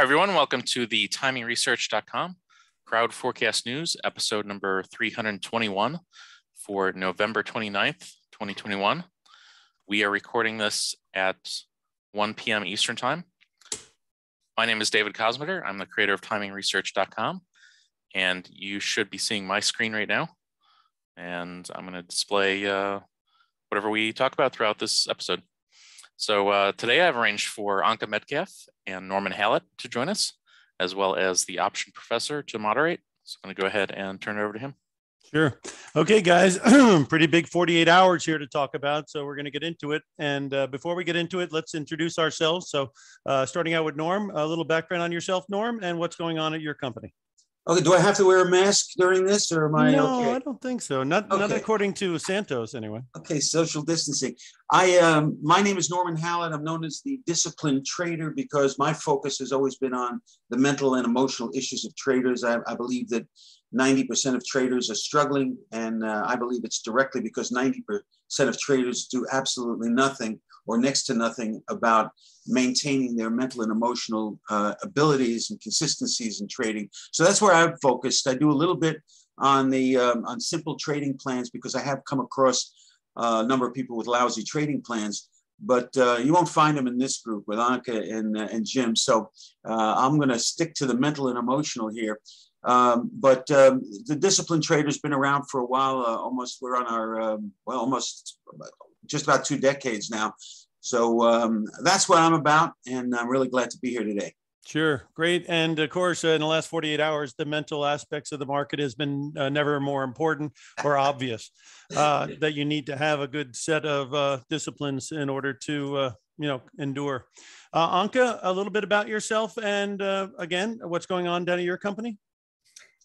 Hi, everyone. Welcome to the timingresearch.com crowd forecast news, episode number 321 for November 29th, 2021. We are recording this at 1 p.m. Eastern Time. My name is David Kosmider. I'm the creator of timingresearch.com, and you should be seeing my screen right now. And I'm going to display uh, whatever we talk about throughout this episode. So uh, today I've arranged for Anka Metcalf and Norman Hallett to join us, as well as the option professor to moderate. So I'm going to go ahead and turn it over to him. Sure. Okay, guys, pretty big 48 hours here to talk about. So we're going to get into it. And uh, before we get into it, let's introduce ourselves. So uh, starting out with Norm, a little background on yourself, Norm, and what's going on at your company. Okay, do I have to wear a mask during this, or am I no, okay? I don't think so. Not not according to Santos, anyway. Okay, social distancing. I um, my name is Norman Hallett. I'm known as the disciplined trader because my focus has always been on the mental and emotional issues of traders. I, I believe that 90% of traders are struggling, and uh, I believe it's directly because 90% of traders do absolutely nothing or next to nothing about maintaining their mental and emotional uh, abilities and consistencies in trading. So that's where I've focused. I do a little bit on the um, on simple trading plans because I have come across uh, a number of people with lousy trading plans. But uh, you won't find them in this group with Anka and, uh, and Jim. So uh, I'm going to stick to the mental and emotional here. Um, but um, the disciplined trader's been around for a while. Uh, almost we're on our um, well, almost just about two decades now. So um, that's what I'm about, and I'm really glad to be here today. Sure, great. And of course, uh, in the last 48 hours, the mental aspects of the market has been uh, never more important or obvious uh, that you need to have a good set of uh, disciplines in order to, uh, you know, endure. Uh, Anka, a little bit about yourself and uh, again, what's going on down at your company?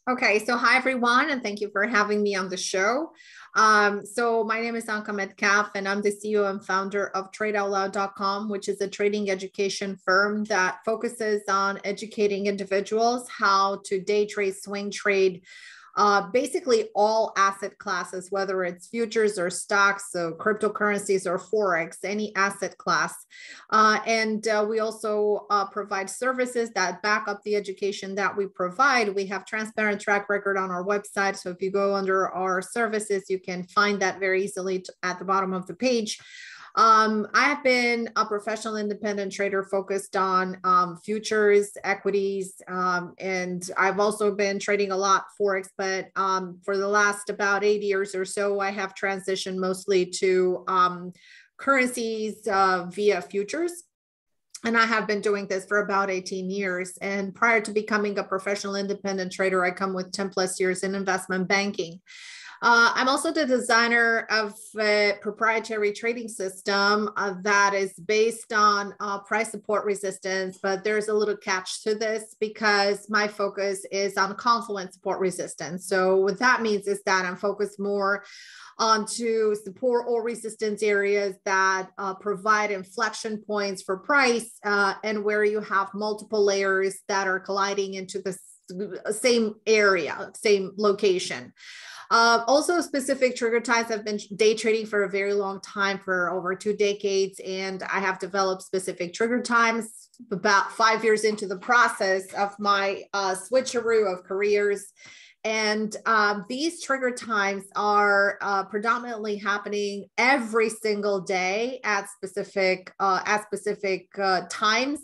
Okay, so hi everyone, and thank you for having me on the show. Um, so my name is Anka Metcalf, and I'm the CEO and founder of TradeOutLoud.com, which is a trading education firm that focuses on educating individuals how to day trade, swing trade, uh, basically all asset classes, whether it's futures or stocks, so cryptocurrencies or forex, any asset class. Uh, and uh, we also uh, provide services that back up the education that we provide. We have transparent track record on our website. So if you go under our services, you can find that very easily at the bottom of the page. Um, I have been a professional independent trader focused on um, futures, equities, um, and I've also been trading a lot forex. But um, for the last about eight years or so, I have transitioned mostly to um, currencies uh, via futures. And I have been doing this for about 18 years. And prior to becoming a professional independent trader, I come with 10 plus years in investment banking. Uh, I'm also the designer of a proprietary trading system uh, that is based on uh, price support resistance, but there's a little catch to this because my focus is on confluence support resistance. So what that means is that I'm focused more onto support or resistance areas that uh, provide inflection points for price uh, and where you have multiple layers that are colliding into the same area, same location. Uh, also, specific trigger times. I've been day trading for a very long time, for over two decades, and I have developed specific trigger times. About five years into the process of my uh, switcheroo of careers, and um, these trigger times are uh, predominantly happening every single day at specific uh, at specific uh, times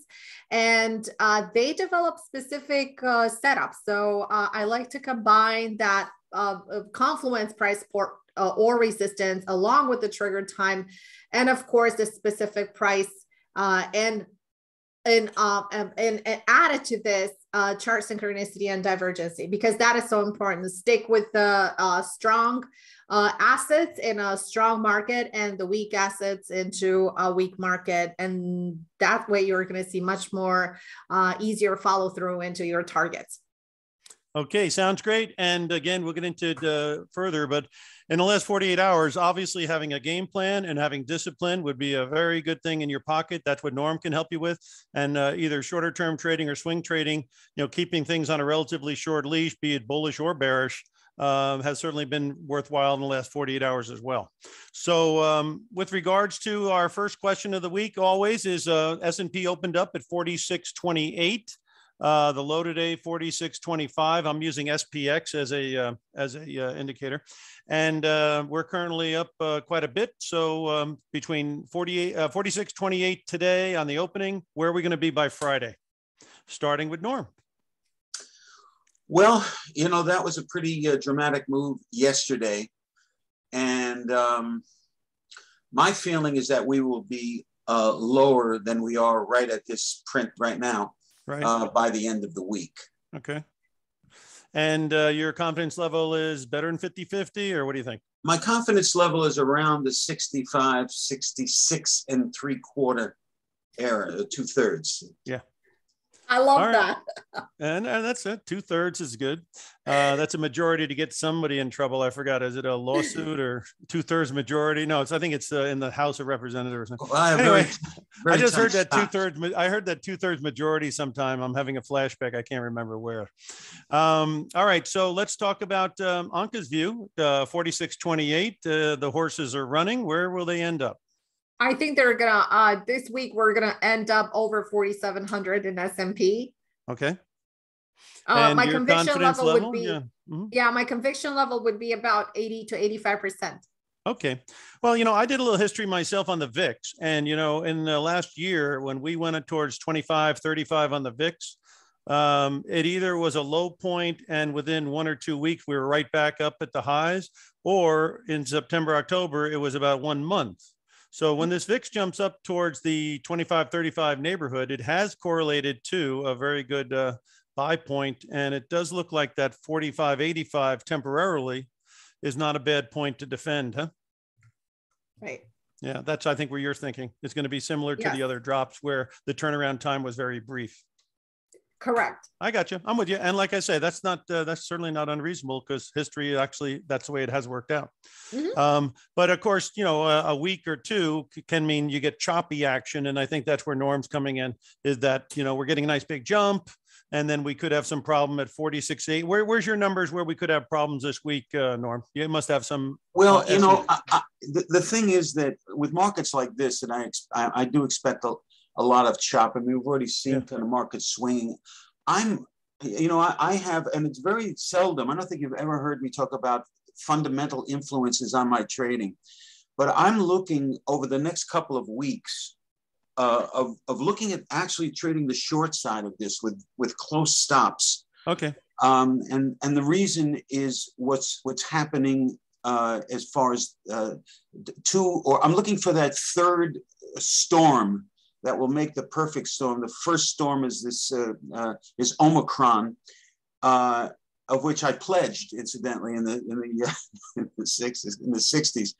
and uh, they develop specific uh, setups. So uh, I like to combine that uh, confluence price support uh, or resistance along with the trigger time, and of course the specific price uh, and and, um, and and added to this uh, chart synchronicity and divergency because that is so important. Stick with the uh, strong uh, assets in a strong market and the weak assets into a weak market, and that way you're going to see much more uh, easier follow through into your targets. Okay, sounds great. And again, we'll get into it uh, further, but in the last 48 hours, obviously having a game plan and having discipline would be a very good thing in your pocket. That's what Norm can help you with. And uh, either shorter term trading or swing trading, you know, keeping things on a relatively short leash, be it bullish or bearish, uh, has certainly been worthwhile in the last 48 hours as well. So um, with regards to our first question of the week, always is uh, S&P opened up at 4628. Uh, the low today 46.25. I'm using SPX as a uh, as a uh, indicator, and uh, we're currently up uh, quite a bit. So um, between 48 uh, 46.28 today on the opening. Where are we going to be by Friday? Starting with Norm. Well, you know that was a pretty dramatic move yesterday, and um, my feeling is that we will be lower than we are right at this print right now Right. uh, by the end of the week. okay. And uh, your confidence level is better than 50 50, or what do you think? My confidence level is around the 65, 66 and three quarter area, two thirds. I love All right. that. And, and that's it. Two thirds is good. Uh, that's a majority to get somebody in trouble. I forgot. Is it a lawsuit or two thirds majority? No, it's I think it's uh, in the House of Representatives. Well, I Anyway, very- I just heard that two thirds. I heard that two thirds majority sometime. I'm having a flashback. I can't remember where. Um, all right, so let's talk about um, Anka's view. Uh, 4628. Uh, the horses are running. Where will they end up? I think they're gonna uh this week we're gonna end up over 4700 in S&P. Okay. Uh, my conviction level, level? would be Yeah. Mhm. yeah, my conviction level would be about 80 to 85%. Okay. Well, you know, I did a little history myself on the VIX. And, you know, in the last year, when we went towards 25, 35 on the VIX, um, it either was a low point and within one or two weeks, we were right back up at the highs, or in September, October, it was about one month. So when this VIX jumps up towards the 25, 35 neighborhood, it has correlated to a very good uh, buy point, And it does look like that 45, 85 temporarily is not a bad point to defend, huh? Right. Yeah, that's, I think, where you're thinking. It's going to be similar to Yes. the other drops where the turnaround time was very brief. Correct. I got you. I'm with you. And like I say, that's not, uh, that's certainly not unreasonable because history actually, that's the way it has worked out. Mhm. Um, but of course, you know, a, a week or two can mean you get choppy action. And I think that's where Norm's coming in is that, you know, we're getting a nice big jump and then we could have some problem at 46, eight. Where, where's your numbers where we could have problems this week, uh, Norm? You must have some. Well, uh, you know. I, I, the, the thing is that with markets like this, and I, ex- I, I do expect a, a lot of chop. I mean, we've already seen Yeah. kind of market swinging. I'm, you know, I, I have, and it's very seldom. I don't think you've ever heard me talk about fundamental influences on my trading, but I'm looking over the next couple of weeks uh, of, of looking at actually trading the short side of this with with close stops. Okay. Um, and and the reason is what's what's happening uh, as far as uh, two or I'm looking for that third storm that will make the perfect storm. The first storm is this uh, uh, is Omicron, uh, of which I pledged incidentally in the in the, uh, in the sixties in the sixties,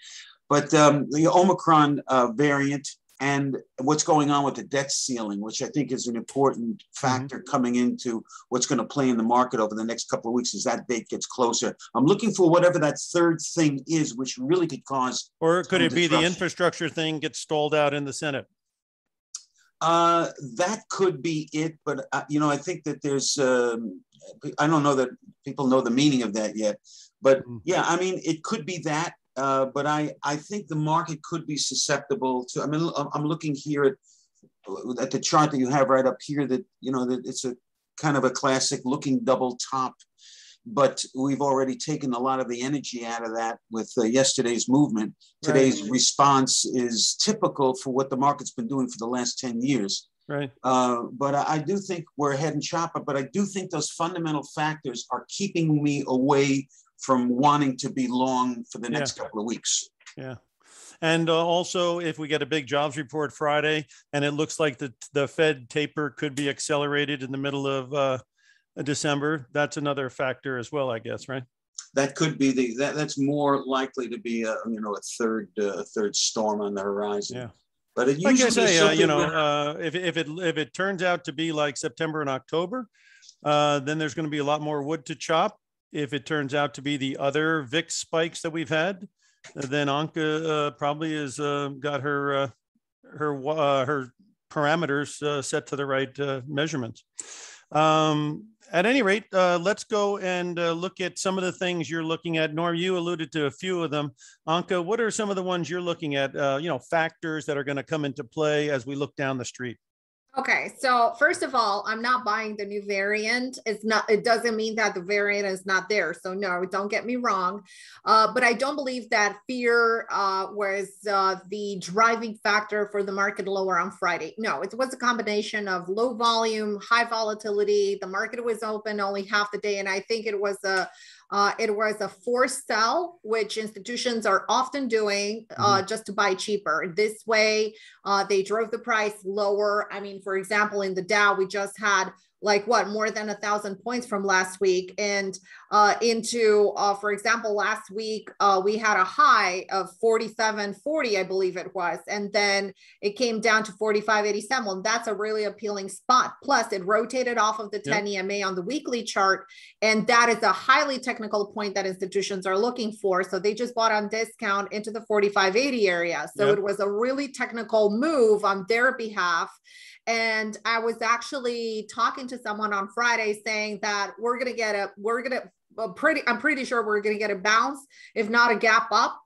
but um, the Omicron uh, variant and what's going on with the debt ceiling, which I think is an important factor coming into what's going to play in the market over the next couple of weeks as that date gets closer. I'm looking for whatever that third thing is, which really could cause. Or could it be the infrastructure thing gets stalled out in the Senate? Uh, that could be it, but uh, you know, I think that there's. Um, I don't know that people know the meaning of that yet, but Mm. yeah, I mean, it could be that. Uh, but I, I think the market could be susceptible to. I mean, I'm- I'm looking here at at the chart that you have right up here. That you know that it's a kind of a classic looking double top, but we've already taken a lot of the energy out of that with uh, yesterday's movement. Today's response is typical for what the market's been doing for the last 10 years. Right. Uh, but I, do think we're ahead and chopper, but I do think those fundamental factors are keeping me away from wanting to be long for the Yeah. next couple of weeks. Yeah. And uh, also, if we get a big jobs report Friday and it looks like the, the Fed taper could be accelerated in the middle of uh, December, that's another factor as well, I guess, right? That could be the that, that's more likely to be a you know a third uh, a third storm on the horizon. Yeah. But it Like usually I say, uh, you know, uh, if, if it if it turns out to be like September and October, uh, then there's going to be a lot more wood to chop. If it turns out to be the other VIX spikes that we've had, then Anka uh, probably has uh, got her uh, her uh, her parameters uh, set to the right uh, measurements. Um, at any rate, uh, let's go and uh, look at some of the things you're looking at. Norm, you alluded to a few of them. Anka, what are some of the ones you're looking at? Uh, you know, factors that are going to come into play as we look down the street. Okay, so first of all, I'm not buying the new variant. It's not. It doesn't mean that the variant is not there. So no, don't get me wrong. Uh, but I don't believe that fear uh, was uh, the driving factor for the market lower on Friday. No, it was a combination of low volume, high volatility. The market was open only half the day, and I think it was a uh, it was a forced sell, which institutions are often doing uh, mm-hmm. just to buy cheaper. This way, uh, they drove the price lower. I mean, for example, in the Dow, we just had like what more than a thousand points from last week. And uh, into uh, for example last week uh, we had a high of 47.40 i believe it was. And then it came down to 45.87 well that's a really appealing spot. Plus it rotated off of the 10 yep. ema on the weekly chart. And that is a highly technical point that institutions are looking for. So they just bought on discount into the 45.80 area. So yep. it was a really technical move on their behalf and I was actually talking to someone on Friday saying that we're going to get a, we're going to, pretty, I'm pretty sure we're going to get a bounce, if not a gap up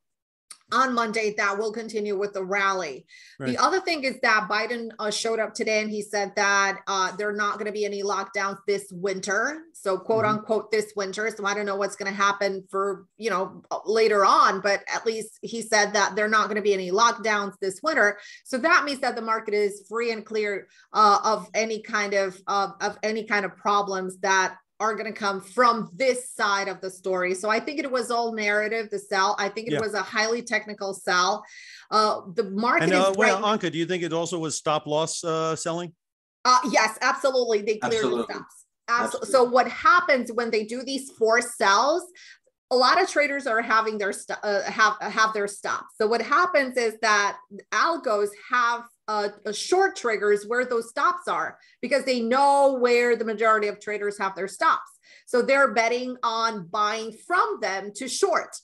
on Monday that will continue with the rally. Right. The other thing is that Biden uh, showed up today and he said that uh, there are not going to be any lockdowns this winter. So quote mm-hmm. unquote this winter. So I don't know what's going to happen for, you know, later on, but at least he said that there are not going to be any lockdowns this winter. So that means that the market is free and clear uh, of any kind of, of any kind of problems that are going to come from this side of the story. So I think it was all narrative, the sell. I think it yeah. was a highly technical sell. Uh, the market and, uh, is well, Anka, do you think it also was stop loss uh, selling? Uh, yes, absolutely. They clearly absolutely. stops. Absolutely. absolutely. So what happens when they do these forced sells? A lot of traders are having their st- uh, have have their stops. So what happens is that algos have uh, short triggers where those stops are because they know where the majority of traders have their stops. So they're betting on buying from them to short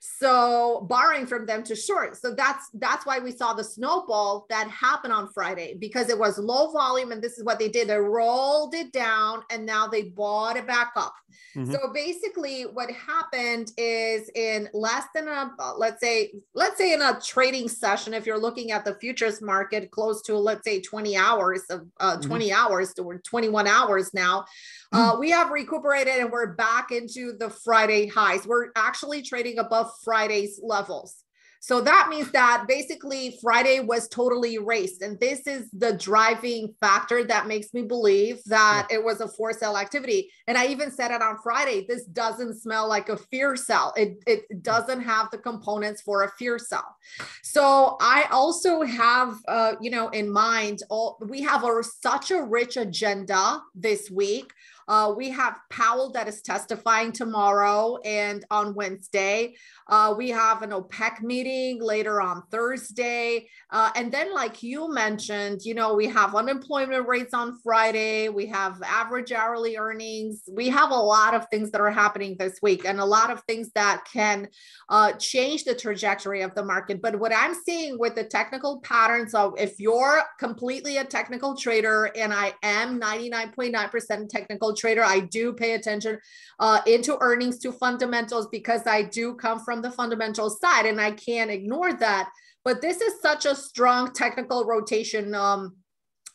so borrowing from them to short so that's that's why we saw the snowball that happened on friday because it was low volume and this is what they did they rolled it down and now they bought it back up mm-hmm. so basically what happened is in less than a let's say let's say in a trading session if you're looking at the futures market close to let's say 20 hours of uh, mm-hmm. 20 hours or 21 hours now uh, we have recuperated and we're back into the Friday highs. We're actually trading above Friday's levels. So that means that basically Friday was totally erased. And this is the driving factor that makes me believe that yeah. it was a for sale activity. And I even said it on Friday this doesn't smell like a fear sell. It, it doesn't have the components for a fear sell. So I also have, uh, you know, in mind, all, we have a, such a rich agenda this week uh, we have Powell that is testifying tomorrow and on Wednesday. Uh, we have an OPEC meeting later on Thursday. Uh, and then, like you mentioned, you know, we have unemployment rates on Friday, we have average hourly earnings. We have a lot of things that are happening this week and a lot of things that can uh, change the trajectory of the market. But what I'm seeing with the technical patterns of if you're completely a technical trader, and I am 99.9% technical trader. I do pay attention uh, into earnings to fundamentals because I do come from the fundamental side and I can't ignore that. But this is such a strong technical rotation um,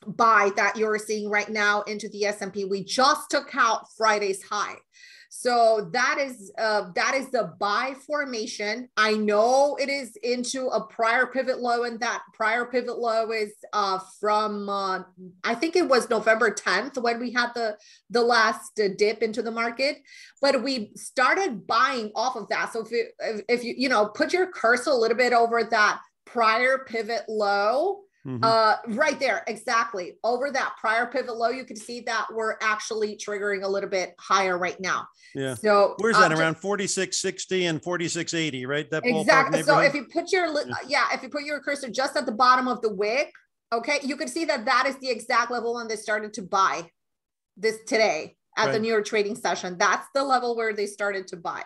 buy that you're seeing right now into the S&P. We just took out Friday's high. So that is uh, that is the buy formation. I know it is into a prior pivot low, and that prior pivot low is uh, from uh, I think it was November 10th when we had the the last dip into the market. But we started buying off of that. So if you if you you know put your cursor a little bit over that prior pivot low Mm-hmm. Uh, right there, exactly. Over that prior pivot low, you can see that we're actually triggering a little bit higher right now. Yeah. So where's that? Uh, around 4660 and 4680, right? That exactly. So if you put your yeah. yeah, if you put your cursor just at the bottom of the wick, okay, you can see that that is the exact level when they started to buy this today at right. the New York trading session. That's the level where they started to buy.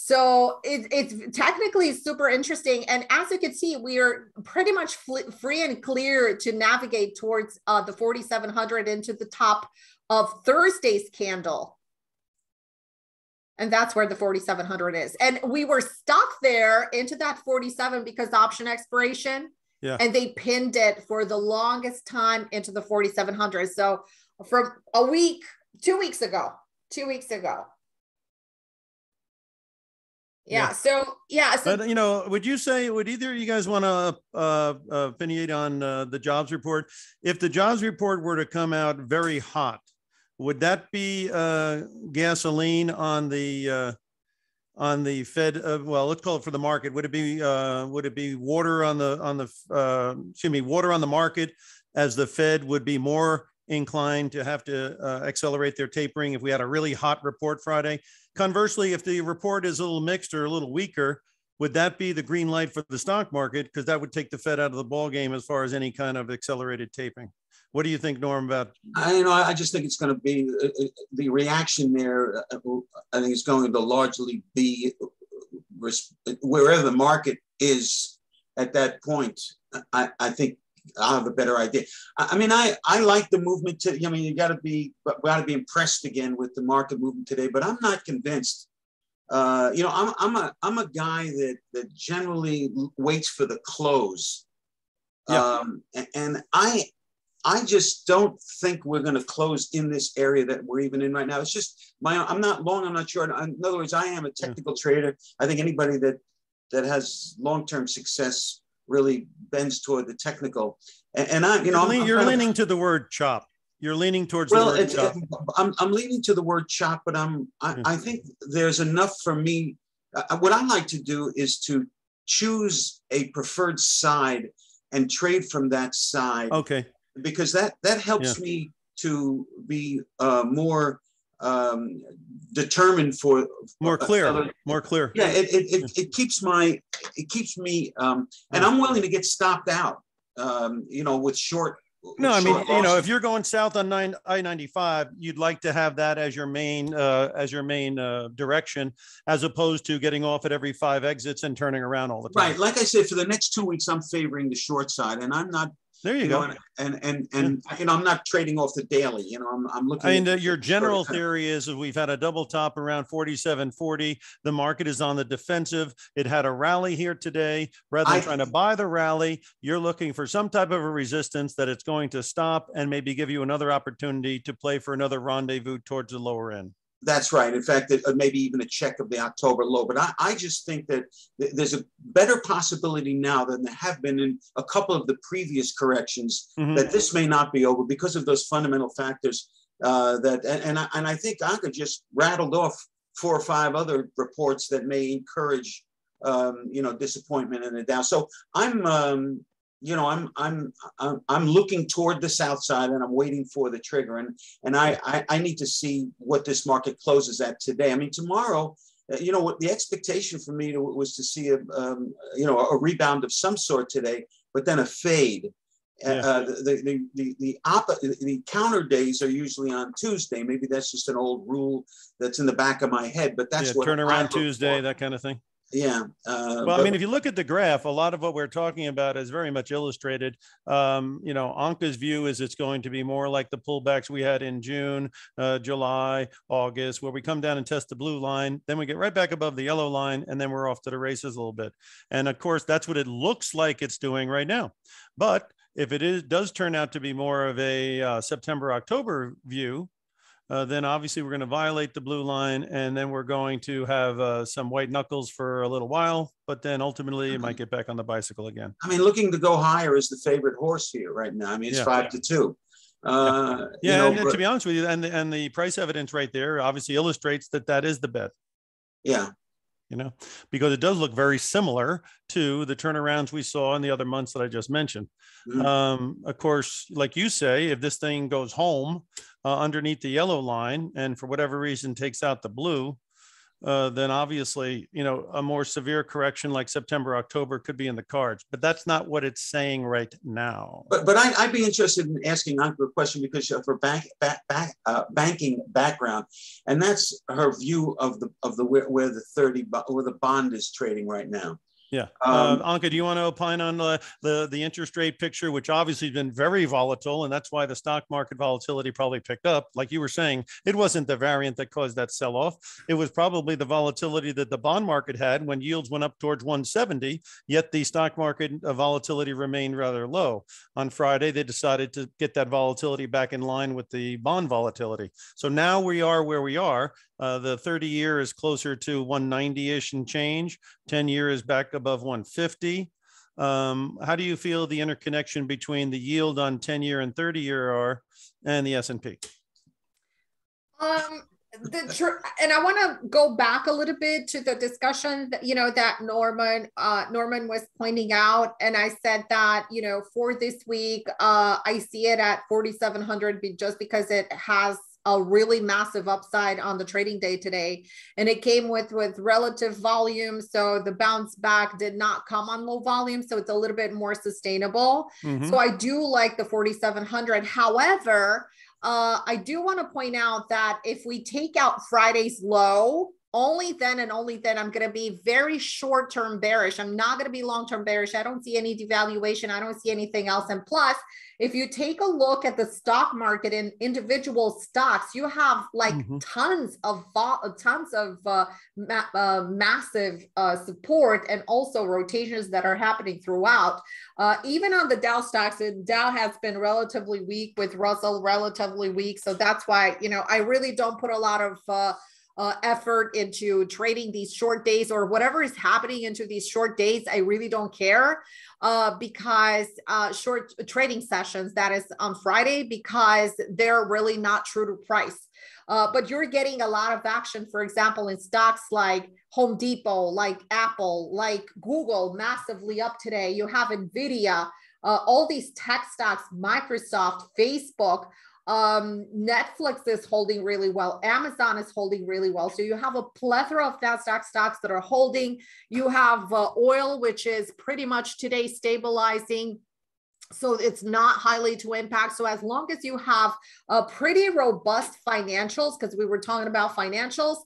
So it, it's technically super interesting. And as you can see, we are pretty much free and clear to navigate towards uh, the 4,700 into the top of Thursday's candle. And that's where the 4,700 is. And we were stuck there into that 47 because option expiration Yeah. And they pinned it for the longest time into the 4,700. So from a week, two weeks ago, two weeks ago. Yeah. Yeah. So yeah. So But you know, would you say would either of you guys want to uh, uh, opinionate on uh, the jobs report? If the jobs report were to come out very hot, would that be uh, gasoline on the uh, on the Fed? Uh, well, let's call it for the market. Would it be uh, would it be water on the on the uh, excuse me water on the market as the Fed would be more inclined to have to uh, accelerate their tapering if we had a really hot report Friday? Conversely, if the report is a little mixed or a little weaker, would that be the green light for the stock market? Because that would take the Fed out of the ball game as far as any kind of accelerated taping. What do you think, Norm, about? I you know. I just think it's going to be uh, uh, the reaction there. uh, I think it's going to largely be wherever the market is at that point. I, I think I'll have a better idea. I, I mean, I, I like the movement. To, I mean, you got to be got to be impressed again with the market movement today. But I'm not convinced. Uh, you know, I'm I'm a I'm a guy that that generally waits for the close. Yeah. Um, and, and I I just don't think we're going to close in this area that we're even in right now. It's just my I'm not long. I'm not short. In other words, I am a technical trader. I think anybody that that has long-term success really bends toward the technical. And, and I, you know, I'm- you're, I'm you're kind of- leaning to the word chop. You're leaning towards the word chop. I'm, I'm leaning to the word chop, but I'm I, Yeah. I think there's enough for me. Uh, what I like to do is to choose a preferred side and trade from that side Okay. because that that helps me to be uh, more um, determined for More clear. other- More clear. yeah, it, it, it, it keeps my it keeps me um, and I'm willing to get stopped out. Um, you know, with short. No, I mean, short you know, if you're going south on nine I ninety five, you'd like to have that as your main uh, as your main uh, direction, as opposed to getting off at every five exits and turning around all the time. Right, like I said, for the next two weeks, I'm favoring the short side, and I'm not, There you, you go. know, and and and, and you know, I'm not trading off the daily. You know, I'm I'm looking. I mean, the your general theory is that we've had a double top around 47.40. The market is on the defensive. It had a rally here today. Rather than I- trying to buy the rally, you're looking for some type of a resistance that it's going to stop and maybe give you another opportunity to play for another rendezvous towards the lower end. That's right. In fact, it, uh, maybe even a check of the October low. But I, I just think that th- there's a better possibility now than there have been in a couple of the previous corrections Mhm. that this may not be over because of those fundamental factors. Uh, that and and I, and I think Anka just rattled off four or five other reports that may encourage um, you know disappointment and a down. So I'm um, you know I'm I'm I'm I'm looking toward the south side and I'm waiting for the trigger and and I I, I need to see what this market closes at today. I mean tomorrow. uh, You know what the expectation for me to, was to see a um, you know a rebound of some sort today, but then a fade. Uh, Yeah. Uh, the the the the, oppo- the counter days are usually on Tuesday. Maybe that's just an old rule that's in the back of my head, but that's yeah, what I turnaround Tuesday, for. that kind of thing. Yeah. Uh, Well, I mean, if you look at the graph, a lot of what we're talking about is very much illustrated. Um, you know, Anka's view is it's going to be more like the pullbacks we had in June, uh, July, August, where we come down and test the blue line, then we get right back above the yellow line, and then we're off to the races a little bit. And of course, that's what it looks like it's doing right now. But if it is does turn out to be more of a uh, September October view, uh, then obviously we're going to violate the blue line and then we're going to have uh, some white knuckles for a little while, but then ultimately it might get back on the bicycle again. I mean, looking to go higher is the favorite horse here right now. I mean, it's Yeah. five to two. Uh, Yeah, know, and to be honest with you, and the, and the price evidence right there obviously illustrates that that is the bet. yeah. You know, because it does look very similar to the turnarounds we saw in the other months that I just mentioned. Mhm. Um, of course, like you say, if this thing goes home uh, underneath the yellow line and for whatever reason takes out the blue, uh, then obviously, you know, a more severe correction like September, October could be in the cards. But that's not what it's saying right now. But but I, I'd be interested in asking Anka a question because of her bank, back, back, uh, banking background, and that's her view of the of the where, where the thirty where the bond is trading right now. Yeah. Um, uh, Anka, do you want to opine on the, the, the interest rate picture, which obviously has been very volatile, and that's why the stock market volatility probably picked up. Like you were saying, it wasn't the variant that caused that sell-off. It was probably the volatility that the bond market had when yields went up towards 170, yet the stock market uh, volatility remained rather low. On Friday, they decided to get that volatility back in line with the bond volatility. So now we are where we are. Uh, the 30 year is closer to 190 ish and change. 10 year is back above 150. Um, how do you feel the interconnection between the yield on 10 year and 30 year are and the S&P? Um, the tr- and I want to go back a little bit to the discussion that you know that Norman uh, Norman was pointing out, and I said that you know for this week uh, I see it at 4,700 just because it has a really massive upside on the trading day today. And it came with with relative volume. So the bounce back did not come on low volume. So it's a little bit more sustainable. Mm-hmm. so i do like the 4700 however uh, i do want to point out that if we take out friday's low only then and only then I'm going to be very short term bearish. I'm not going to be long term bearish. I don't see any devaluation. I don't see anything else. And plus, if you take a look at the stock market in individual stocks, you have like mm-hmm. tons of tons of uh, ma- uh, massive uh, support and also rotations that are happening throughout. Uh, even on the Dow stocks, the Dow has been relatively weak with Russell relatively weak. So that's why you know I really don't put a lot of uh, effort into trading these short days or whatever is happening into these short days. I really don't care uh, because uh, short trading sessions, that is on Friday, because they're really not true to price. Uh, but you're getting a lot of action, for example, in stocks like Home Depot, like Apple, like Google, massively up today. You have NVIDIA, uh, all these tech stocks, Microsoft, Facebook, um, Netflix is holding really well. Amazon is holding really well. So you have a plethora of NASDAQ stocks that are holding. You have uh, oil, which is pretty much today stabilizing. So it's not highly to impact. So as long as you have a pretty robust financials, because we were talking about financials,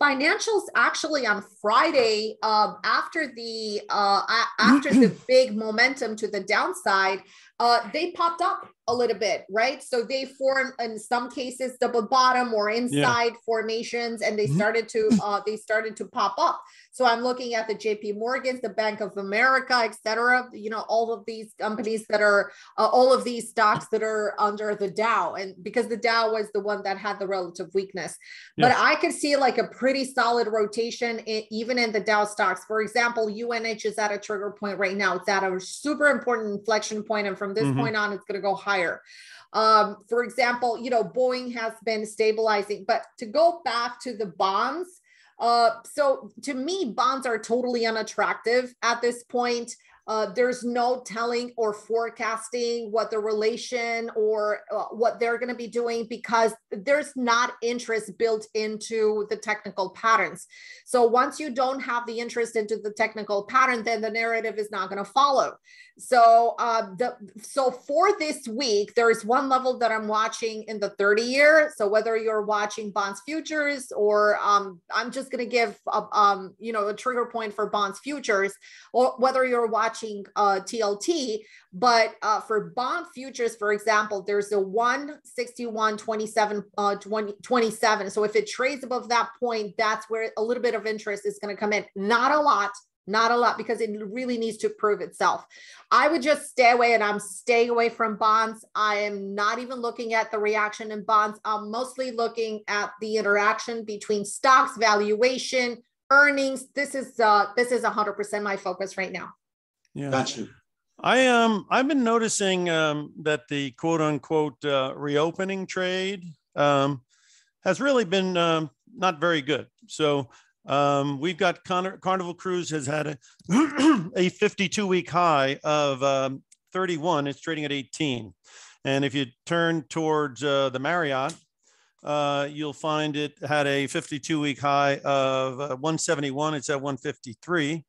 financials actually on Friday, um, after the uh, after the big momentum to the downside, uh, they popped up a little bit, right? So they form in some cases double bottom or inside yeah. formations, and they mm-hmm. started to uh, they started to pop up. So I'm looking at the J.P. Morgans, the Bank of America, et cetera. You know, all of these companies that are uh, all of these stocks that are under the Dow, and because the Dow was the one that had the relative weakness, but I could see like a pretty solid rotation in, even in the Dow stocks. For example, UNH is at a trigger point right now. It's at a super important inflection point, and from from this mm-hmm. point on, it's going to go higher. Um, for example, you know, Boeing has been stabilizing, but to go back to the bonds, uh, so to me, bonds are totally unattractive at this point. Uh, there's no telling or forecasting what the relation or uh, what they're going to be doing because there's not interest built into the technical patterns. So once you don't have the interest into the technical pattern, then the narrative is not going to follow. So uh, the so for this week, there is one level that I'm watching in the 30 year. So whether you're watching bonds futures or um, I'm just going to give a, um, you know a trigger point for bonds futures, or whether you're watching uh, TLT. But uh, for bond futures, for example, there's a 161 27 uh, 20, 27. So if it trades above that point, that's where a little bit of interest is going to come in. Not a lot not a lot because it really needs to prove itself. I would just stay away and I'm staying away from bonds. I am not even looking at the reaction in bonds. I'm mostly looking at the interaction between stocks, valuation, earnings. This is uh this is 100% my focus right now. Yeah. Gotcha. I um I've been noticing um that the quote unquote uh, reopening trade um has really been um, not very good. So um, we've got Con- Carnival Cruise has had a, a 52 week high of um, 31. It's trading at 18. And if you turn towards uh, the Marriott, uh, you'll find it had a 52 week high of uh, 171. It's at 153.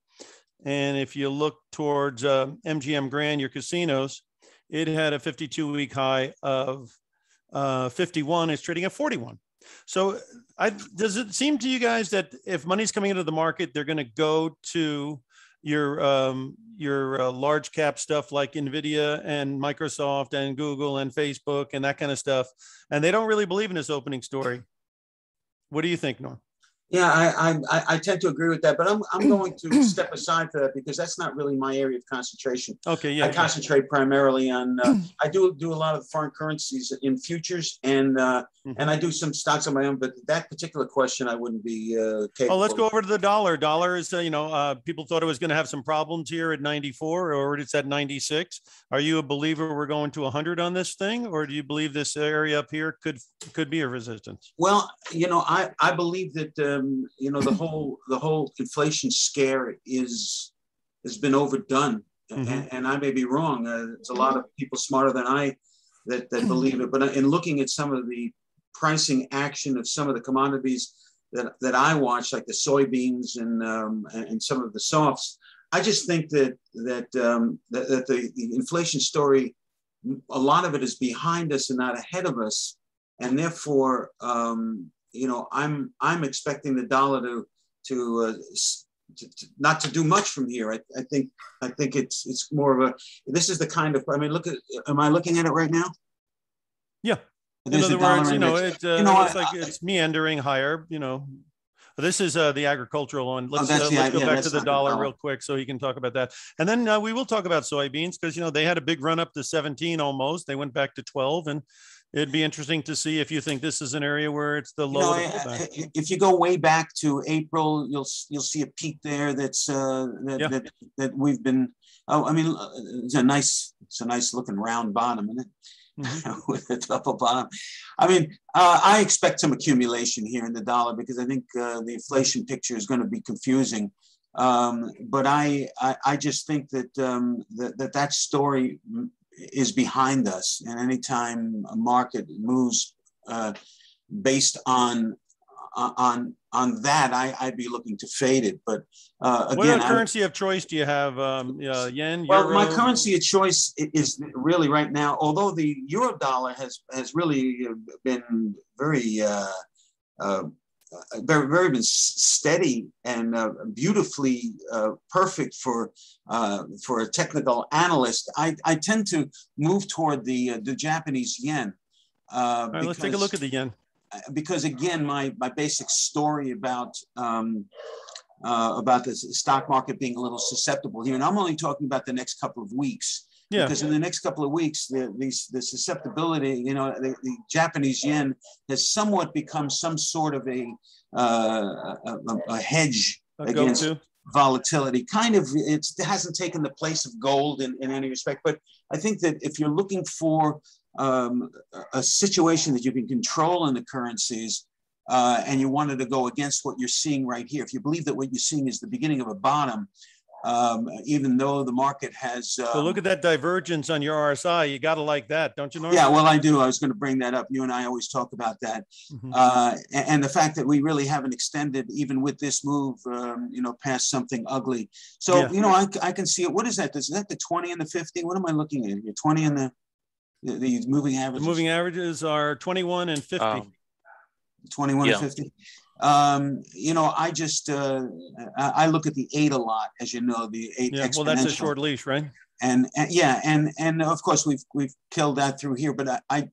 And if you look towards MGM uh, Grand, your casinos, it had a 52 week high of uh, 51. It's trading at 41. So, I, does it seem to you guys that if money's coming into the market, they're going to go to your um, your uh, large cap stuff like Nvidia and Microsoft and Google and Facebook and that kind of stuff, and they don't really believe in this opening story. What do you think, Norm? Yeah, I, I, I tend to agree with that, but I'm, I'm going to step aside for that because that's not really my area of concentration. Okay, yeah. I concentrate primarily on, uh, I do do a lot of foreign currencies in futures and uh, Mhm. and I do some stocks on my own, but that particular question I wouldn't be uh, capable. Oh, let's go over to the dollar. Dollar is, uh, you know, uh, people thought it was going to have some problems here at 94 or it's at 96. Are you a believer we're going to 100 on this thing, or do you believe this area up here could could be a resistance? Well, you know, I, I believe that um, you know the whole the whole inflation scare is has been overdone, Mhm. and, and I may be wrong. Uh, there's a lot of people smarter than I that that believe it. But in looking at some of the pricing action of some of the commodities that that I watch, like the soybeans and um, and, and some of the softs, I just think that that um, that, that the, the inflation story, a lot of it is behind us and not ahead of us and therefore, um, you know, I'm I'm expecting the dollar to to, uh, to, to not to do much from here. I, I think I think it's it's more of a. This is the kind of. I mean, look at. Am I looking at it right now? Yeah. In the other words, dollar you know, it uh, You know, looks I- like it's meandering higher. You know, this is uh, the agricultural one. Let's that's uh, let's go back that's to the the dollar dollar. real quick so you can talk about that, and then uh, we will talk about soybeans because you know they had a big run up to 17 almost. They went back to 12, and it'd be interesting to see if you think this is an area where it's the You low. know, of the I- pullback. I- if you go way back to April, you'll you'll see a peak there. That's uh, that, Yeah. that that we've been. Oh, I mean, uh, it's a nice it's a nice looking round bottom, isn't it? Mhm. with a double bottom. I mean, uh, I expect some accumulation here in the dollar because I think uh, the inflation picture is going to be confusing. Um, but I, I, I just think that, um, that that that story is behind us, and anytime a market moves uh, based on on on that, I, I'd be looking to fade it. But uh, What again, I- currency of choice do you have? Um, uh, yen, well, my currency of choice is really right now, although the euro dollar has has really uh, been very uh, uh, uh, very very been steady and uh, beautifully uh, perfect for uh, for a technical analyst. I, I tend to move toward the uh, the Japanese yen. Uh, All right, let's take a because- look at the yen. because again, my my basic story about um, uh, about the stock market being a little susceptible here, and I'm only talking about the next couple of weeks. Yeah. Because in the next couple of weeks, the the, the susceptibility, you know, the, the Japanese yen has somewhat become some sort of a uh, a, a- hedge A against go-to. volatility. Kind of, it hasn't taken the place of gold in, in any respect. But I think that if you're looking for um, a- a situation that you can control in the currencies, uh, and you wanted to go against what you're seeing right here, if you believe that what you're seeing is the beginning of a bottom, um, even though the market has. So um, look at that divergence on your RSI. You got to like that, don't you know? yeah, well, I do. I was going to bring that up. You and I always talk about that. Mhm. Uh, a- and, the fact that we really haven't extended, even with this move, um, you know, past something ugly. So, Yeah. you know, I, I can see it. What is that? Is that the 20 and the 50? What am I looking at here? 20 and the, the, the moving The moving averages are 21 and 50. Um, 21 Yeah. and 50. Um, you know, I just, uh, I, I look at the eight a lot, as you know, the eight yeah, well, that's a short leash, right? and, and yeah, and and of course we've we've killed that through here. But I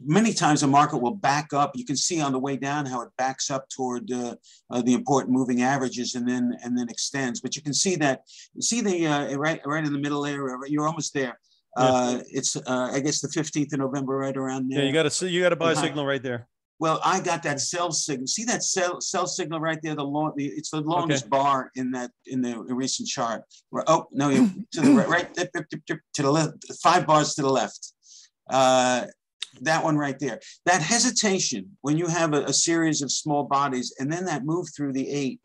many times the market will back up. You can see on the way down how it backs up toward uh, uh, the important moving averages, and then and then extends. But you can see that you see the uh, right right in the middle there. You're almost there. Uh, it's uh, I guess the 15th of November, right around there. Yeah, you got to see, you got to buy a signal right there. Well, I got that cell signal. See that cell cell signal right there. The long, the, it's the longest bar in that in the recent chart. Right- Oh no, you to the right, right to the left, five bars to the left. Uh, that one right there. That hesitation when you have a, a series of small bodies and then that move through the eight,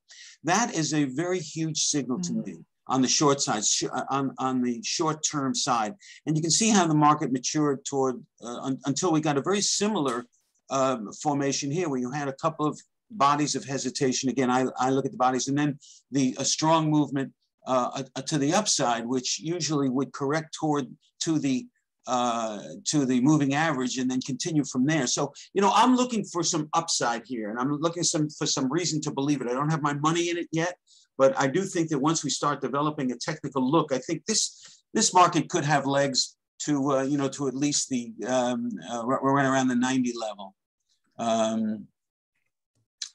that is a very huge signal to me on the short side, sh- on, on the short term side. And you can see how the market matured toward uh, un- until we got a very similar um, formation here where you had a couple of bodies of hesitation. Again, I, I look at the bodies and then the a strong movement uh, uh, to the upside, which usually would correct toward to the uh, to the moving average and then continue from there. So, you know, I'm looking for some upside here and I'm looking some for some reason to believe it. I don't have my money in it yet, But I do think that once we start developing a technical look, I think this this market could have legs to uh, you know to at least the um, uh, right around the 90 level. Um,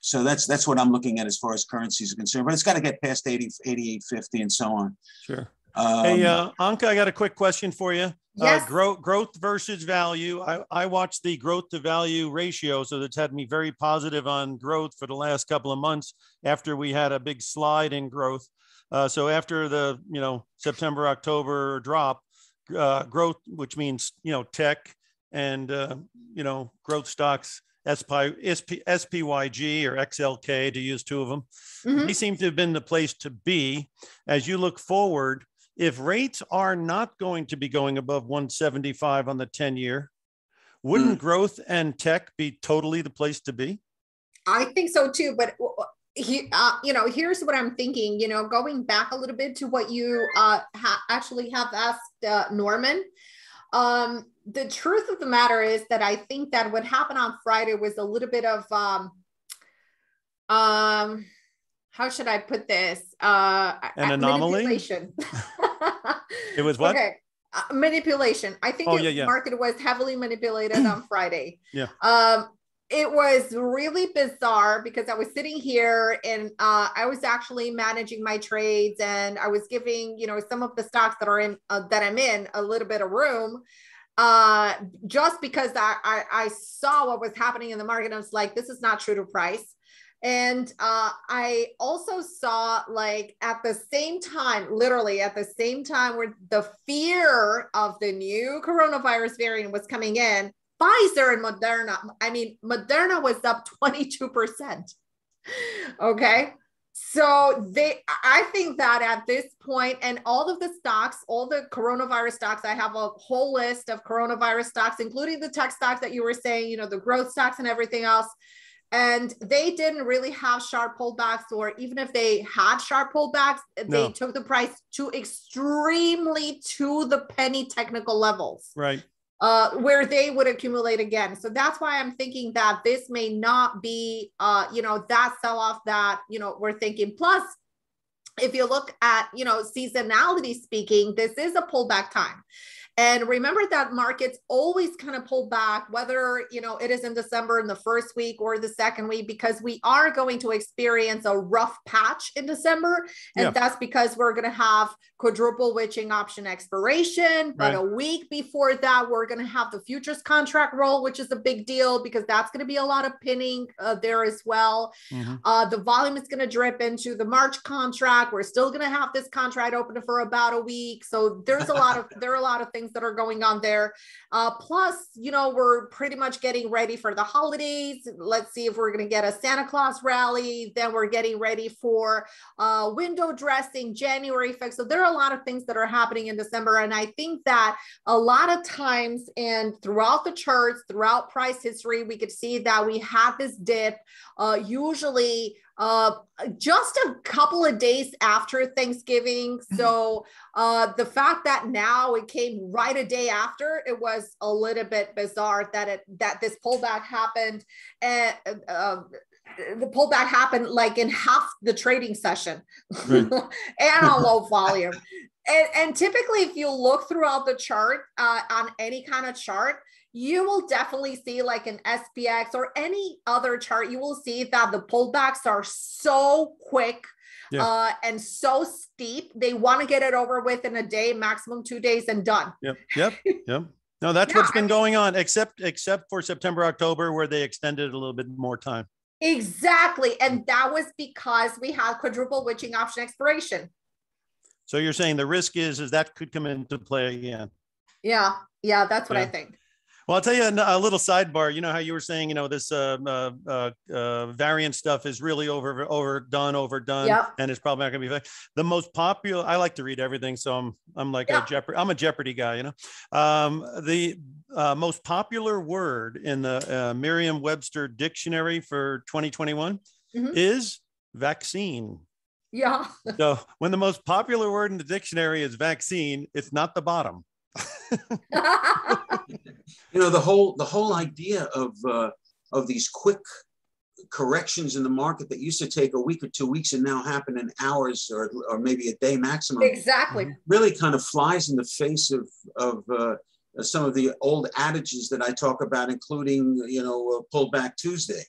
so that's that's what I'm looking at as far as currencies are concerned. But it's got to get past 80, 88.50 and so on. Sure. Um, hey, uh, Anka, I got a quick question for you. Uh, yes. Uh, growth, growth versus value. I, I watched the growth to value ratio, so that's had me very positive on growth for the last couple of months after we had a big slide in growth. Uh, so after the you know September October drop, uh, growth, which means you know tech and uh, you know growth stocks, SPY, SP, SPYG or XLK to use two of them. Mm-hmm. They seem to have been the place to be. As you look forward, if rates are not going to be going above 175 on the 10 year, wouldn't mm. growth and tech be totally the place to be? I think so too. But he, uh, you know, here's what I'm thinking. You know, going back a little bit to what you uh, ha- actually have asked uh, Norman. Um, the truth of the matter is that I think that what happened on Friday was a little bit of um, um, how should I put this? Uh, An anomaly. it was what? Okay. Uh, manipulation. I think oh, the yeah, yeah. market was heavily manipulated on Friday. Yeah. Um, it was really bizarre because I was sitting here and uh, I was actually managing my trades and I was giving, you know, some of the stocks that are in uh, that I'm in a little bit of room uh, just because I, I, I saw what was happening in the market. I was like, this is not true to price. And uh, I also saw, like, at the same time, literally at the same time, where the fear of the new coronavirus variant was coming in, Pfizer and Moderna, I mean, Moderna was up 22%. okay. So they, I think that at this point, and all of the stocks, all the coronavirus stocks, I have a whole list of coronavirus stocks, including the tech stocks that you were saying, you know, the growth stocks and everything else and they didn't really have sharp pullbacks or even if they had sharp pullbacks no. they took the price to extremely to the penny technical levels right uh, where they would accumulate again. So that's why i'm thinking that this may not be uh, you know that sell off that you know we're thinking. Plus if you look at you know seasonality speaking this is a pullback time and remember that markets always kind of pull back, whether you know it is in December in the first week or the second week, because we are going to experience a rough patch in December. And yeah. that's because we're going to have quadruple witching option expiration. But right. a week before that, we're going to have the futures contract roll, which is a big deal because that's going to be a lot of pinning uh, there as well. Mm-hmm. Uh, the volume is going to drip into the March contract. We're still going to have this contract open for about a week. So there's a lot of there are a lot of things things that are going on there. Uh, plus, you know, we're pretty much getting ready for the holidays. Let's see if we're going to get a Santa Claus rally. Then we're getting ready for uh, window dressing, January effect. So there are a lot of things that are happening in December. And I think that a lot of times and throughout the charts, throughout price history, we could see that we have this dip. Uh, usually, uh, just a couple of days after Thanksgiving. Mm-hmm. So uh, the fact that now it came right a day after, it was a little bit bizarre that it that this pullback happened and. Uh, the pullback happened like in half the trading session right. and on low volume. And, and, typically, if you look throughout the chart uh, on any kind of chart, you will definitely see like an SPX or any other chart, you will see that the pullbacks are so quick yeah. uh, and so steep. They want to get it over with in a day, maximum two days, and done. Yep. Yep. Yep. No, that's yeah, what's been I mean, going on, except except for September, October, where they extended a little bit more time. Exactly. And that was because we had quadruple witching option expiration. So you're saying the risk is is that could come into play again. Yeah. Yeah, that's what yeah. I think. Well, I'll tell you a, a, little sidebar. You know how you were saying, you know, this uh, uh, uh, uh variant stuff is really over overdone, overdone, yep. and it's probably not going to be. The most popular. I like to read everything, so I'm I'm like a Jeopardy. I'm a Jeopardy guy. You know, um, the uh, most popular word in the uh, Merriam-Webster dictionary for 2021 mm-hmm. is vaccine. Yeah. so when the most popular word in the dictionary is vaccine, it's not the bottom. you know the whole the whole idea of uh, of these quick corrections in the market that used to take a week or two weeks and now happen in hours or, or maybe a day maximum Exactly. really kind of flies in the face of, of uh, some of the old adages that I talk about, including, you know, uh, pull back Tuesday.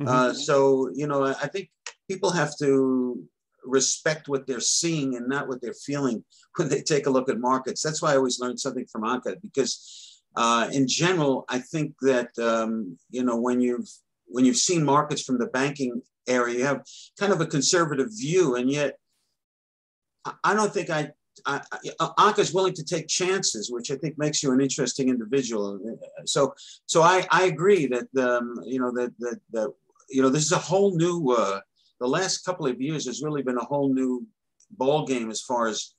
Mhm. Uh, so, you know, I think people have to respect what they're seeing and not what they're feeling when they take a look at markets. That's why I always learn something from Anka because uh, in general, I think that, um, you know, when you've, when you've seen markets from the banking area, you have kind of a conservative view and yet I- don't think I I, I, is willing to take chances, which I think makes you an interesting individual. So, so I, I agree that um, you know that, that that you know this is a whole new. Uh, the last couple of years has really been a whole new ball game as far as.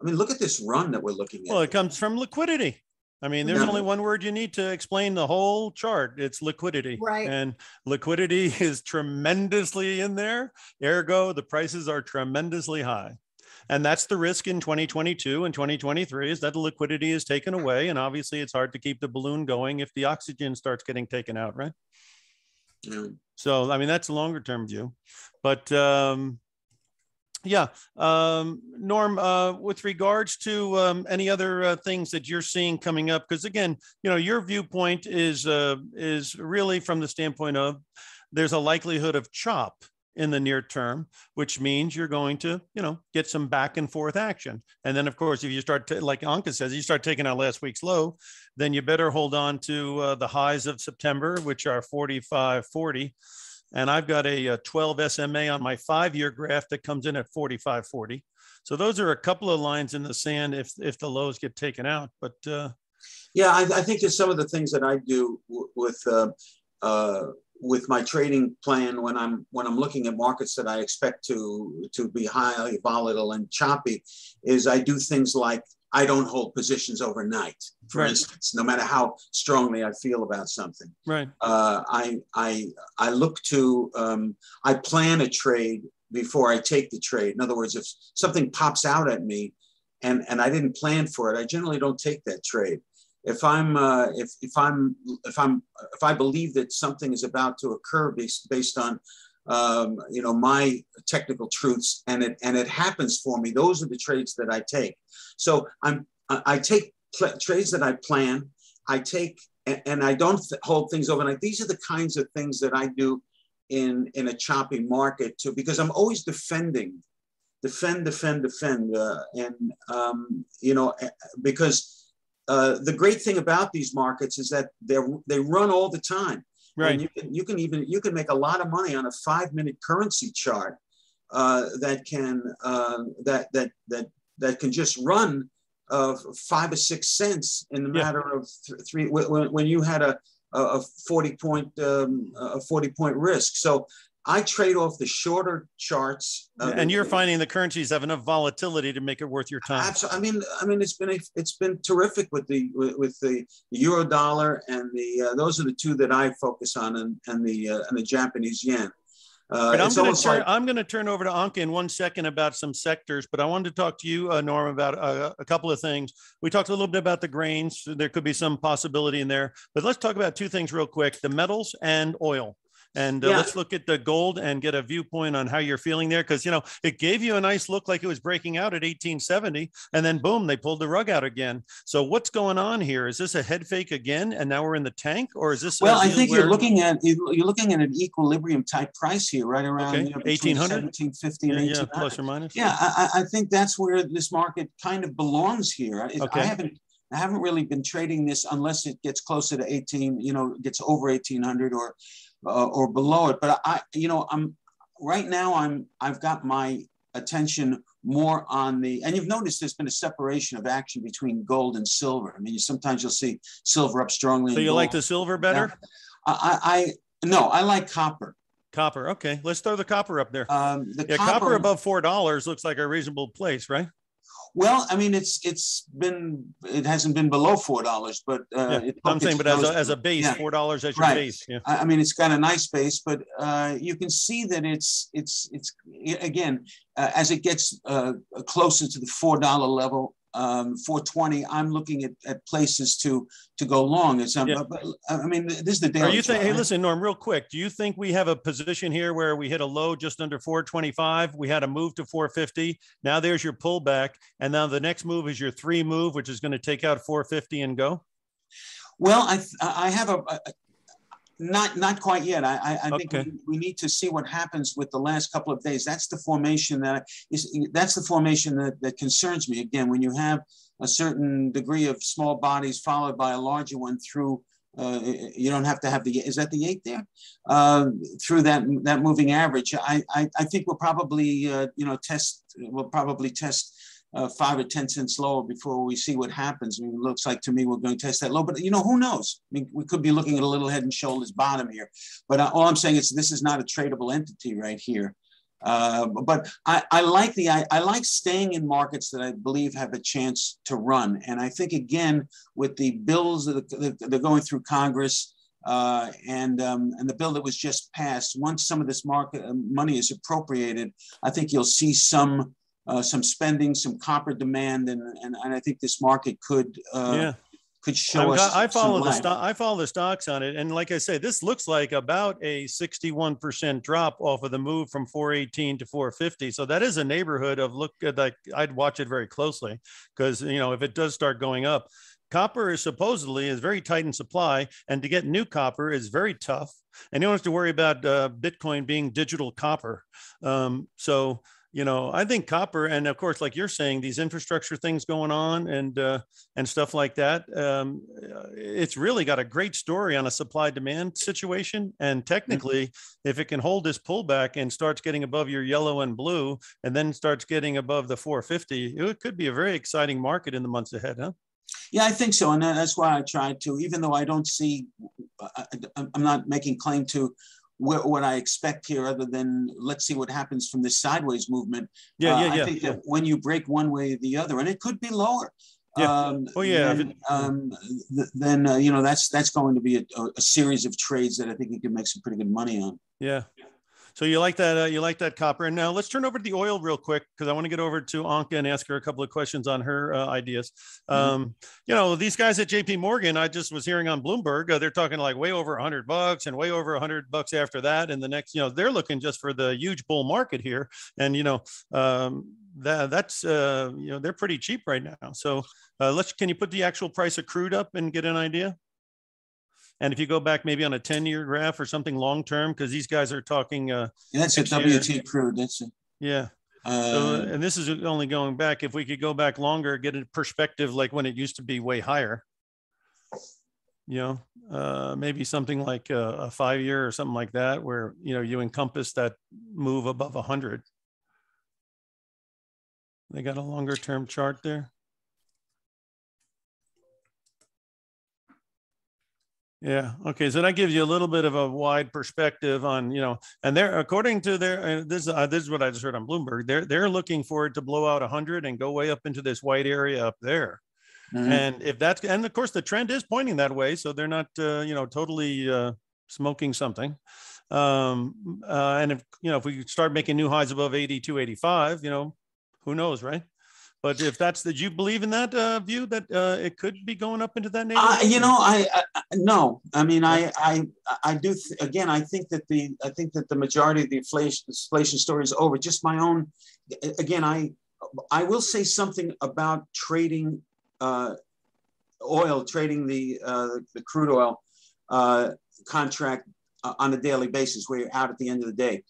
I mean, look at this run that we're looking at. Well, it comes from liquidity. I mean, there's Yeah. only one word you need to explain the whole chart. It's liquidity. Right. And liquidity is tremendously in there. Ergo, the prices are tremendously high. And that's the risk in 2022 and 2023 is that the liquidity is taken away. And obviously, it's hard to keep the balloon going if the oxygen starts getting taken out, right? Yeah. So, I mean, that's a longer term view. But um, yeah, um, Norm, uh, with regards to um, any other uh, things that you're seeing coming up, because again, you know, your viewpoint is uh, is really from the standpoint of there's a likelihood of chop in the near term, which means you're going to, you know, get some back and forth action. And then, of course, if you start to, like Anka says, you start taking out last week's low, then you better hold on to uh, the highs of September, which are 45.40. And I've got a, uh 12 SMA on my five-year graph that comes in at 45.40. So those are a couple of lines in the sand if if the lows get taken out. But uh, Yeah, I, I think there's some of the things that I do with uh, uh, with my trading plan when I'm when I'm looking at markets that I expect to to be highly volatile and choppy, is I do things like I don't hold positions overnight. For Right. instance, no matter how strongly I feel about something, right, uh, I I I look to um, I plan a trade before I take the trade. In other words, if something pops out at me, and and I didn't plan for it, I generally don't take that trade. If I'm uh, if if I'm if I'm if I believe that something is about to occur based based on um, you know my technical truths and it and it happens for me, those are the trades that I take. So I'm I take pl- trades that I plan. I take and, and I don't th- hold things overnight. These are the kinds of things that I do in in a choppy market too, because I'm always defending, defend, defend, defend, uh, and um, you know eh, because uh, the great thing about these markets is that they they run all the time. Right. And you can you can even you can make a lot of money on a five minute currency chart uh, that can uh, that that that that can just run uh, five or six cents in the Yeah. matter of th- three when, when you had a a a 40 point um, a 40 point risk. So I trade off the shorter charts. and you're finding the currencies have enough volatility to make it worth your time. Absolutely. I mean, I mean, it's been a, it's been terrific with the with, with the euro dollar and the uh, those are the two that I focus on and and the uh, and the Japanese yen. Uh, But I'm going to turn. like I'm going to turn over to Anka in one second about some sectors, but I wanted to talk to you, uh, Norm, about uh, a couple of things. We talked a little bit about the grains. There could be some possibility in there, but let's talk about two things real quick: the metals and oil. And uh, Yeah. let's look at the gold and get a viewpoint on how you're feeling there, because you know it gave you a nice look like it was breaking out at 1870, and then boom, they pulled the rug out again. So what's going on here? Is this a head fake again, and now we're in the tank, or is this? well, I think where- you're looking at you're looking at an equilibrium type price here, right around Okay, you know, between 1800? 1750 yeah, and yeah, plus or minus. Yeah, I, I think that's where this market kind of belongs here. I- Okay. I haven't I haven't really been trading this unless it gets closer to 18, you know, gets over 1800 or uh, or below it. But I, you know, I'm right now. I'm I've got my attention more on the and you've noticed there's been a separation of action between gold and silver. I mean, you, sometimes you'll see silver up strongly. So you like the silver better? I, I, I no, I like copper. Copper. Okay, let's throw the copper up there. Um, the yeah, copper, above four dollars looks like a reasonable place, right? Well, I mean, it's it's been it hasn't been below four dollars, but uh, yeah. I'm saying, but as a, as a base, yeah. four dollars as your Right. base. Yeah. I I mean, it's got a nice base, but uh, you can see that it's it's it's again uh, as it gets uh, closer to the four dollar level. Um, 420, I'm looking at, at places to to go long. It's um, yeah. but, I mean, this is the daily. Are you think? Hey, listen, Norm, real quick. Do you think we have a position here where we hit a low just under 425? We had a move to 450. Now there's your pullback, and now the next move is your three move, which is going to take out 450 and go. Well, I I have a, a not not quite yet. I I, think we, we, need to see what happens with the last couple of days. That's the formation that is that's the formation that, that concerns me. Again, when you have a certain degree of small bodies followed by a larger one through uh, you don't have to have the is that the eight there uh, through that that moving average. I I, I think we'll probably uh, you know test we'll probably test uh, five or 10 cents lower before we see what happens. I mean, it looks like to me we're going to test that low, but you know, who knows? I mean, we could be looking at a little head and shoulders bottom here. But uh, all I'm saying is this is not a tradable entity right here. Uh, but I, I, like the I, I, like staying in markets that I believe have a chance to run. And I think again with the bills that they're going through Congress uh, and um, and the bill that was just passed, once some of this market uh, money is appropriated, I think you'll see some uh, some spending, some copper demand, and, and, and I think this market could uh, yeah. could show i us. I follow the stock. I follow the stocks on it, and like I say, this looks like about a 61% drop off of the move from 418 to 450. So that is a neighborhood of look like I'd watch it very closely because you know if it does start going up. Copper is supposedly is very tight in supply, and to get new copper is very tough. And you don't have to worry about uh, Bitcoin being digital copper. Um, so you know, I think copper, and of course, like you're saying, these infrastructure things going on and uh, and stuff like that. Um, uh, it's really got a great story on a supply demand situation. And mm-hmm. technically, mm-hmm. if it can hold this pullback and starts getting above your yellow and blue, and then starts getting above the 450, it could be a very exciting market in the months ahead, huh? Yeah, I think so, and that's why I tried to. Even though I don't see, I'm not making claim to what, what, I expect here, other than let's see what happens from this sideways movement. Yeah, yeah, uh, yeah. I think that when you break one way or the other, and it could be lower. Yeah. Um, oh yeah. Then, um, th- then uh, you know that's that's going to be a, a, series of trades that I think you can make some pretty good money on. Yeah. So you like that? Uh, you like that copper? And now let's turn over to the oil real quick because I want to get over to Anka and ask her a couple of questions on her uh, ideas. Mm-hmm. Um, you know, these guys at J.P. Morgan, I just was hearing on Bloomberg, uh, they're talking like way over 100 bucks and way over 100 bucks after that. And the next, you know, they're looking just for the huge bull market here. And you know, um, that that's uh, you know, they're pretty cheap right now. So uh, let's can you put the actual price of crude up and get an idea? And if you go back maybe on a 10 year graph or something long term, because these guys are talking. Uh, yeah, that's a WT crude. That's it. Yeah. Uh, so, and this is only going back. If we could go back longer, get a perspective like when it used to be way higher. You know, uh, maybe something like a, a five year or something like that, where you know you encompass that move above a hundred. They got a longer term chart there. Yeah. Okay. So that gives you a little bit of a wide perspective on, you know, and they're according to their this uh, this is what I just heard on Bloomberg. They're they're looking for it to blow out 100 and go way up into this white area up there. Mm-hmm. And if that's and of course the trend is pointing that way, so they're not uh, you know totally uh, smoking something. Um, uh, and if you know if we start making new highs above 82, 85, you know, who knows, right? But if that's that you believe in that uh, view that uh, it could be going up into that neighborhood? Uh, you know, I, I, no. I mean, I I I do th- again. I think that the I think that the majority of the inflation inflation story is over. Just my own. Again, I I will say something about trading uh, oil, trading the uh, the crude oil uh, contract uh, on a daily basis, where you're out at the end of the day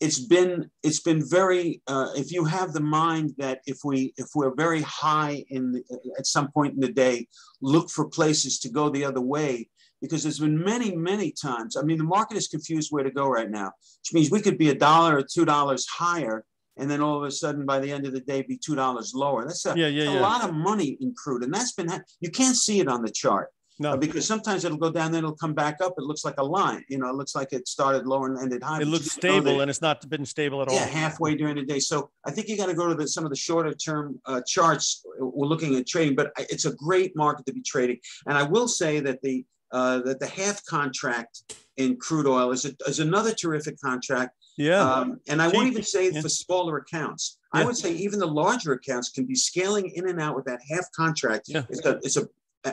it's been it's been very uh, if you have the mind that if we if we're very high in the, at some point in the day look for places to go the other way because there's been many many times i mean the market is confused where to go right now which means we could be a dollar or two dollars higher and then all of a sudden by the end of the day be two dollars lower that's a, yeah, yeah, a yeah. lot of money in crude and that's been you can't see it on the chart no, because sometimes it'll go down, then it'll come back up. It looks like a line. You know, it looks like it started lower and ended high. It looks stable, and it's not been stable at all. Yeah, halfway during the day. So I think you got to go to the, some of the shorter term uh, charts. We're looking at trading, but it's a great market to be trading. And I will say that the uh, that the half contract in crude oil is, a, is another terrific contract. Yeah. Um, and I won't even say Yeah. for smaller accounts. I would say even the larger accounts can be scaling in and out with that half contract. Yeah. It's a, it's a,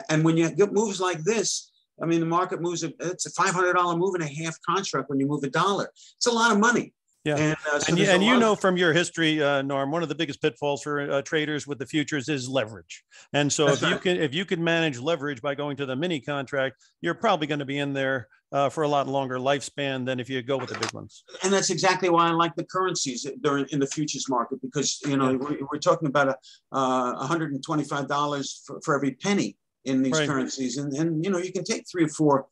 and when you get moves like this, I mean, the market moves, it's a $500 move and a half contract when you move a dollar. It's a lot of money. Yeah. And, uh, so And you, and you know from your history, uh, Norm, one of the biggest pitfalls for uh, traders with the futures is leverage. And so That's if you can if you can manage leverage by going to the mini contract, you're probably going to be in there uh, for a lot longer lifespan than if you go with the big ones. and that's exactly why I like the currencies during in the futures market because you know we're, we're talking about a uh, 125 dollars for, for every penny in these Right. currencies, and and you know you can take three or four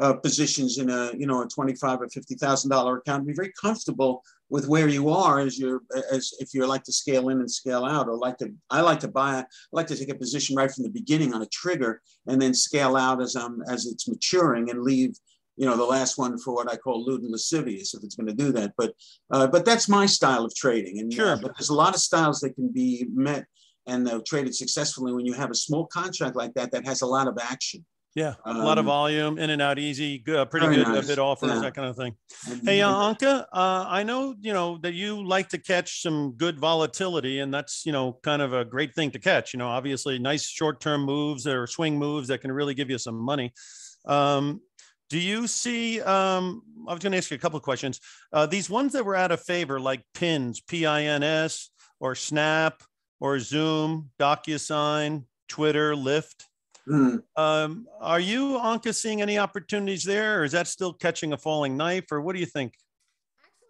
uh, positions in a you know a 25 or 50 thousand dollar account, be very comfortable with where you are as you're as if you like to scale in and scale out, or like to I like to buy I like to take a position right from the beginning on a trigger and then scale out as um as it's maturing and leave you know, the last one for what I call lewd and lascivious, if it's going to do that. But, uh, but that's my style of trading. And Sure. uh, but there's a lot of styles that can be met and uh, traded successfully when you have a small contract like that that has a lot of action. Yeah, a lot of Um, volume, in and out, easy, good, pretty good nice. bid offers, Yeah. that kind of thing. Hey, uh, Anka, uh, I know you know that you like to catch some good volatility, and that's you know kind of a great thing to catch. You know, obviously, nice short-term moves or swing moves that can really give you some money. Um, do you see? Um, I was going to ask you a couple of questions. Uh, these ones that were out of favor, like Pins, P-I-N-S, or Snap, or Zoom, DocuSign, Twitter, Lyft. Hmm. Um, are you, Anka, seeing any opportunities there, or is that still catching a falling knife, or what do you think?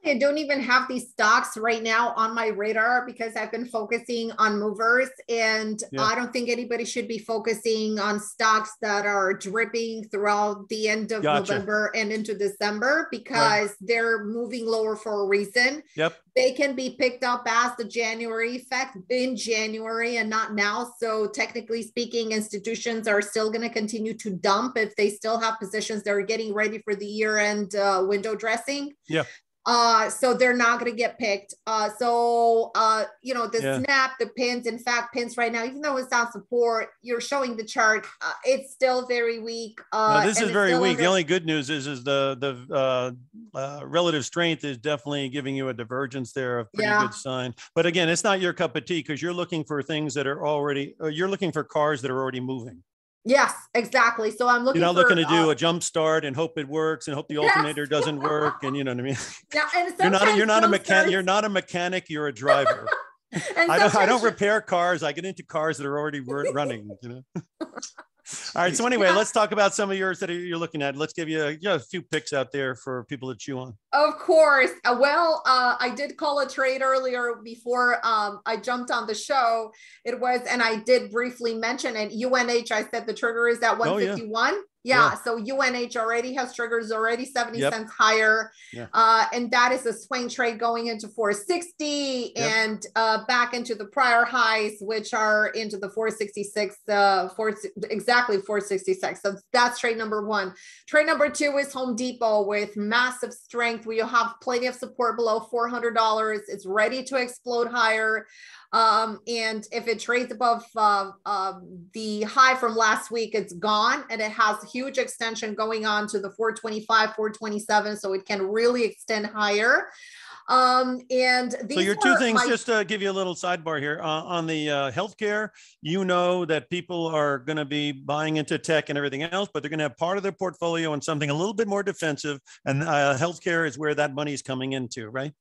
I don't even have these stocks right now on my radar because I've been focusing on movers and Yeah. I don't think anybody should be focusing on stocks that are dripping throughout the end of Gotcha. November and into December because they're moving lower for a reason. Yep. They can be picked up as the January effect in January and not now. So technically speaking, institutions are still going to continue to dump if they still have positions that are getting ready for the year end uh, window dressing. Yeah. Uh, so they're not going to get picked. Uh, so, uh, you know, the Yeah. snap, the pins, in fact, pins right now, even though it's on support, you're showing the chart, uh, it's still very weak. Uh, No, this is very weak. The only good news is, is the, the uh, uh, relative strength is definitely giving you a divergence there, a pretty Yeah. good sign. But again, it's not your cup of tea because you're looking for things that are already, uh, you're looking for cars that are already moving. Yes, exactly. So I'm looking You're not for, looking to do uh, a jump start and hope it works and hope the Yes. alternator doesn't work. And you know what I mean? yeah, and You're not, a- you're not a mechanic. You're not a mechanic. You're a driver. and I don't, I don't repair cars. I get into cars that are already running, you know? All right. So anyway, Yeah. let's talk about some of yours that you're looking at. Let's give you a, you know, a few picks out there for people to chew on. Of course. Uh, well, uh, I did call a trade earlier before um, I jumped on the show. It was, and I did briefly mention it. UNH, I said the trigger is at Oh, yeah. 151. yeah. So UNH already has triggers already 70 Yep. cents higher. Yeah. Uh, and that is a swing trade going into 460 Yep. and uh, back into the prior highs, which are into the 466, uh, four, exactly 466. So that's trade number one. Trade number two is Home Depot with massive strength. We have plenty of support below $400. It's ready to explode higher. Um, and if it trades above uh, uh, the high from last week, it's gone and it has a huge extension going on to the 425, 427. So it can really extend higher. Um, and these So your two things, my- just to give you a little sidebar here uh, on the uh, healthcare, you know that people are going to be buying into tech and everything else, but they're going to have part of their portfolio on something a little bit more defensive, and uh, healthcare is where that money is coming into, right?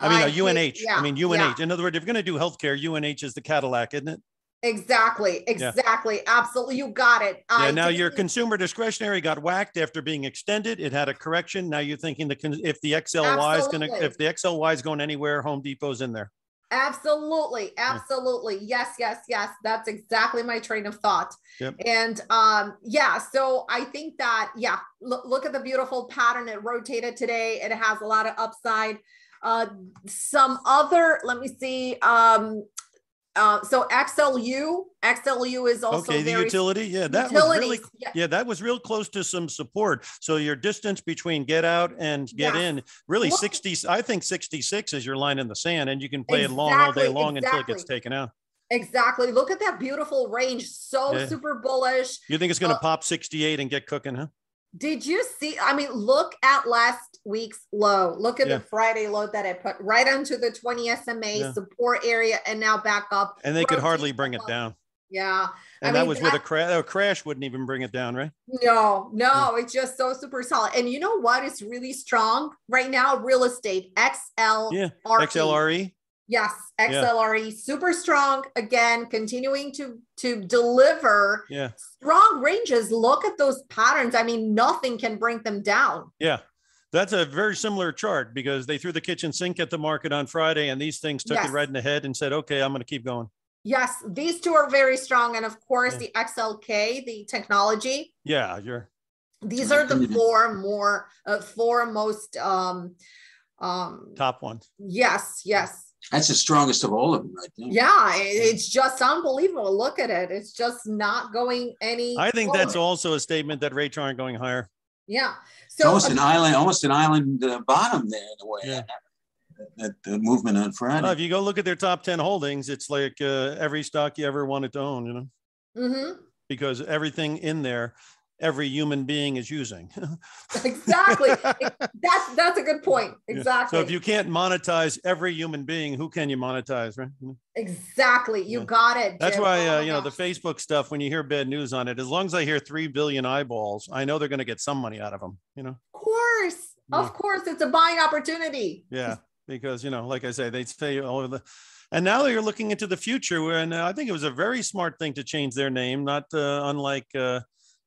I mean, I think- UNH. yeah, I mean, yeah. UNH. In other words, if you're going to do healthcare, UNH is the Cadillac, isn't it? Exactly, exactly, absolutely. You got it. Yeah. I now your consumer discretionary got whacked after being extended. It had a correction. Now you're thinking the if the XLY is going to if the XLY is going anywhere, Home Depot's in there. Absolutely, absolutely. Yes, yes, yes. That's exactly my train of thought. Yep. And um, yeah, so I think that yeah, look, look at the beautiful pattern. It rotated today. It has a lot of upside. Uh, some other, let me see. Um, uh, so XLU, XLU is also okay, the utility. Yeah, that was really. Yeah, Yeah, that was real close to some support. So your distance between get out and get Yes. in, really Look- 60, I think 66 is your line in the sand and you can play it long all day Exactly, long until it gets taken out. Exactly. Look at that beautiful range. So Yeah. super bullish. You think it's going to Uh, pop 68 and get cooking, huh? Did you see? I mean, look at last week's low. Look at Yeah. the Friday low that I put right onto the 20 SMA Yeah. support area and now back up. And they could hardly bring it down. Yeah. And I that mean, was with a crash. A crash wouldn't even bring it down, right? No, no, it's just so super solid. And you know what is really strong right now? Real estate, XL. Yeah. XLRE. Yes, XLRE, super strong. Again, continuing to to deliver Yeah. strong ranges. Look at those patterns. I mean, nothing can bring them down. Yeah. That's a very similar chart because they threw the kitchen sink at the market on Friday and these things took Yes. it right in the head and said, okay, I'm going to keep going. Yes, these two are very strong. And of course, Yeah. the XLK, the technology. Yeah. You're, These are the four more, uh, four most, um, um, top ones. yes, yes. That's the strongest of all of them, right there. Yeah, it's just unbelievable. Look at it. It's just not going any. I think that's also a statement that rates aren't going higher. Yeah. So almost an island, almost an island uh, bottom there in a way. Yeah. That, that, movement on Friday. Well, if you go look at their top 10 holdings, it's like uh, every stock you ever wanted to own, you know, Mm-hmm. because everything in there, every human being is using. exactly. That's that's a good point. Yeah. Exactly. So if you can't monetize every human being, who can you monetize, right? exactly, you Yeah. got it. That's why, uh, you know, the. Facebook stuff, when you hear bad news on it, as long as I hear 3 billion eyeballs, I know they're going to get some money out of them, you know? Of course, Yeah. of course, it's a buying opportunity. Yeah. Because, you know, like I say, they say all of the, and now they're looking into the future. And uh, I think it was a very smart thing to change their name, not uh, unlike, uh,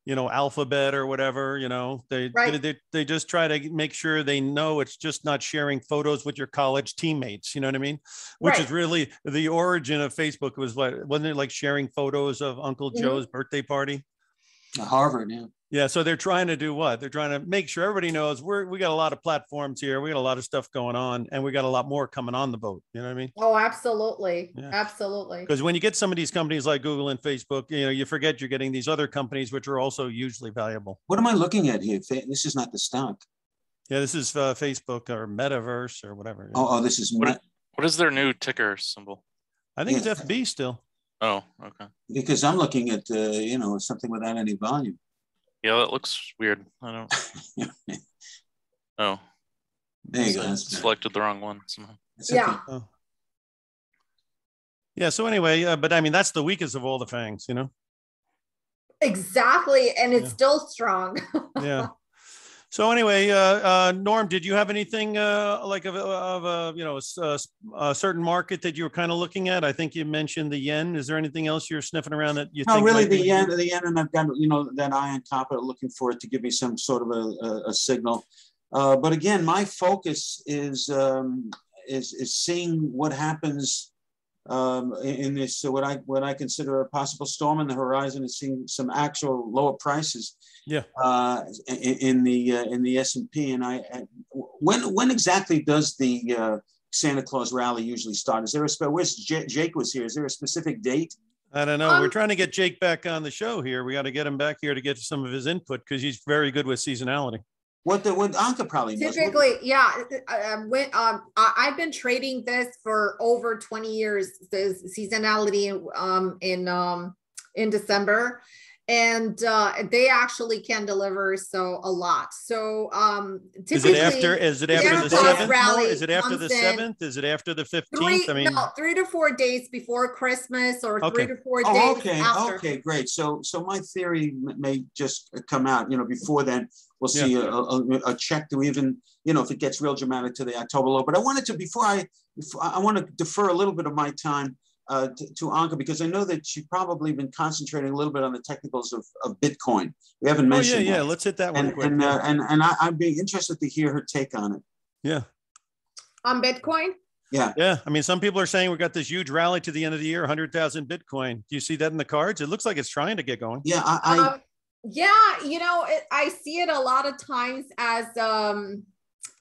you know, Alphabet or whatever, you know, they, Right. they, they just try to make sure they know it's just not sharing photos with your college teammates. You know what I mean? Which is really the origin of Facebook was what, wasn't it like sharing photos of Uncle Mhm. Joe's birthday party? Harvard, yeah. Yeah, so they're trying to do what? They're trying to make sure everybody knows we're we got a lot of platforms here, we got a lot of stuff going on, and we got a lot more coming on the boat. You know what I mean? Oh, absolutely, Yeah. absolutely. Because when you get some of these companies like Google and Facebook, you know, you forget you're getting these other companies which are also hugely valuable. What am I looking at here? This is not the stock. Yeah, this is uh, Facebook or Metaverse or whatever. Oh, oh this is What not, What is their new ticker symbol? I think yeah. it's FB still. Oh, okay. because I'm looking at uh, you know something without any volume. Yeah, that looks weird. I don't. Oh, There you go. I selected the wrong one somehow. It's okay. Yeah. Oh. Yeah. So anyway, uh, but I mean that's the weakest of all the fangs, you know. Exactly, and it's Yeah. still strong. yeah. So anyway, uh, uh, Norm, did you have anything uh, like of, a- of a you know a, s- a certain market that you were kind of looking at? I think you mentioned the yen. Is there anything else you're sniffing around that you No, think? really, the yen, the yen, and I've got you know that eye on top of it, looking for it to give me some sort of a, a, a signal. Uh, but again, my focus is um, is is seeing what happens um, in, in this uh, what I what I consider a possible storm in the horizon, and seeing some actual lower prices. Yeah. Uh, in, in the uh, in the S and P, and I I- when when exactly does the uh, Santa Claus rally usually start? Is there a spe- where's J- Jake was here? Is there a specific date? I don't know. We're Um, trying to get Jake back on the show here. We got to get him back here to get some of his input because he's very good with seasonality. What the what Anka probably knows. What- Typically, yeah. I, I went, um, I, I've been trading this for over 20 years, the seasonality um, in um, in December. And uh, they actually can deliver so a lot. So um, Is typically, it after? Is it after the seventh? rally Is it after the comes seventh? Is it after the three, fifteenth? I mean, no, three to four days before Christmas or Okay. three to four Oh, days okay, after. okay, great. So, so my theory may just come out. You know, before then, we'll see a, a, a check to even, you know, if it gets real dramatic to the October low. But I wanted to before I, before, I want to defer a little bit of my time uh, to, to Anka because I know that she's probably been concentrating a little bit on the technicals of, of Bitcoin. We haven't mentioned. oh yeah, mentioned yeah. Let's hit that one And quick. and, uh, and and I, I'd be interested to hear her take on it. yeah, On Bitcoin? Yeah. Yeah. I mean, some people are saying we got this huge rally to the end of the year, hundred thousand Bitcoin. Do you see that in the cards? It looks like it's trying to get going. Yeah, I, I um, yeah you know it, i see it a lot of times as um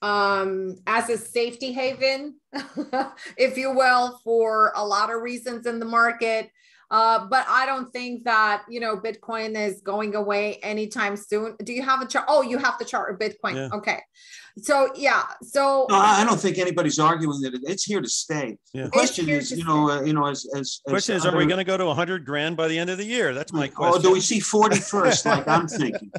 um as a safety haven if you will for a lot of reasons in the market Uh, but I don't think that you know Bitcoin is going away anytime soon. Do you have a chart? Oh, you have the chart of Bitcoin. Yeah. Okay, so yeah, so No, I I don't think anybody's arguing that it's here to stay. Yeah. The question is, you know, uh, you know, as as. as Question is, are we going to go to 100 grand by the end of the year? That's my Oh, question. do we see 40 first, like I'm thinking?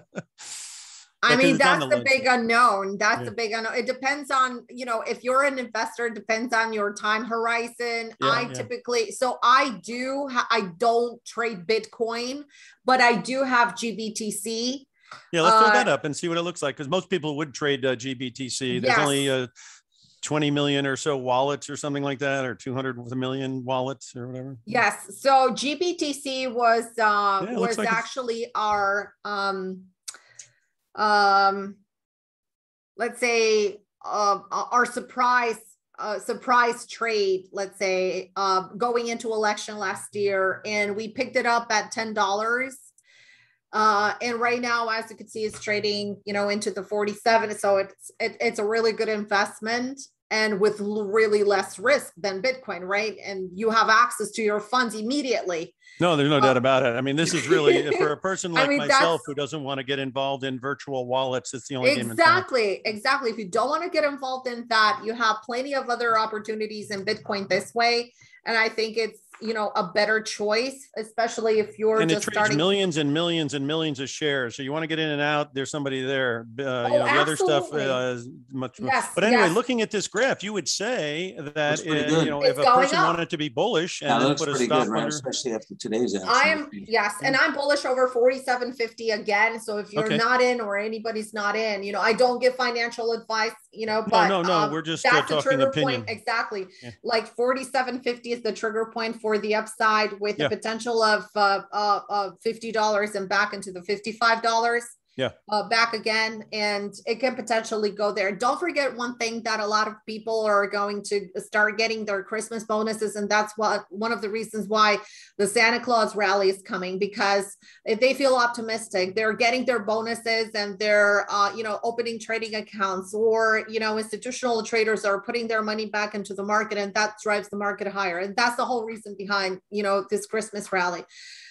I mean, that's the the big unknown. That's Yeah. the big unknown. It depends on, you know, if you're an investor, it depends on your time horizon. Yeah, I yeah. typically, so I do, I don't trade Bitcoin, but I do have GBTC. Yeah, let's throw Uh, that up and see what it looks like because most people would trade uh, GBTC. There's Yes. only uh, 20 million or so wallets or something like that, or 200 with a million wallets or whatever. Yes. So GBTC was, uh, Yeah, was like actually our, um, um, let's say, uh, our surprise uh, surprise trade, let's say, uh, going into election last year, and we picked it up at ten dollars. Uh, and right now, as you can see, it's trading, you know, into the forty-seven. So it's it, it's a really good investment, and with l- really less risk than Bitcoin, right? And you have access to your funds immediately. No, there's no Uh, doubt about it. I mean, this is really for a person I like mean, myself who doesn't want to get involved in virtual wallets. It's the only game in. Exactly, exactly. If you don't want to get involved in that, you have plenty of other opportunities in Bitcoin this way. And I think it's, you know, a better choice, especially if you're And it just trades starting. millions and millions and millions of shares. So you want to get in and out, there's somebody there. Uh, you know, the other stuff Oh, uh, is much more. Yes, But anyway, yes. looking at this graph, you would say that, Looks pretty uh, good. you know, It's if a person up. wanted to be bullish and that then looks put a stop good, right? under. Especially after today's action. I am, yes, and I'm bullish over 4750 again. So if you're Okay. not in or anybody's not in, you know, I don't give financial advice, you know, No, but no, no, um, we're just uh, that's a talking trigger opinion. point. Exactly. Yeah. Like 4750 is the trigger point for the upside with Yeah. the potential of uh, uh, uh, $50 and back into the $55. Yeah. Uh, back again, and it can potentially go there. Don't forget one thing that a lot of people are going to start getting their Christmas bonuses, and that's what one of the reasons why the Santa Claus rally is coming because if they feel optimistic, they're getting their bonuses and they're, uh, you know, opening trading accounts or, you know, institutional traders are putting their money back into the market and that drives the market higher. And that's the whole reason behind, you know, this Christmas rally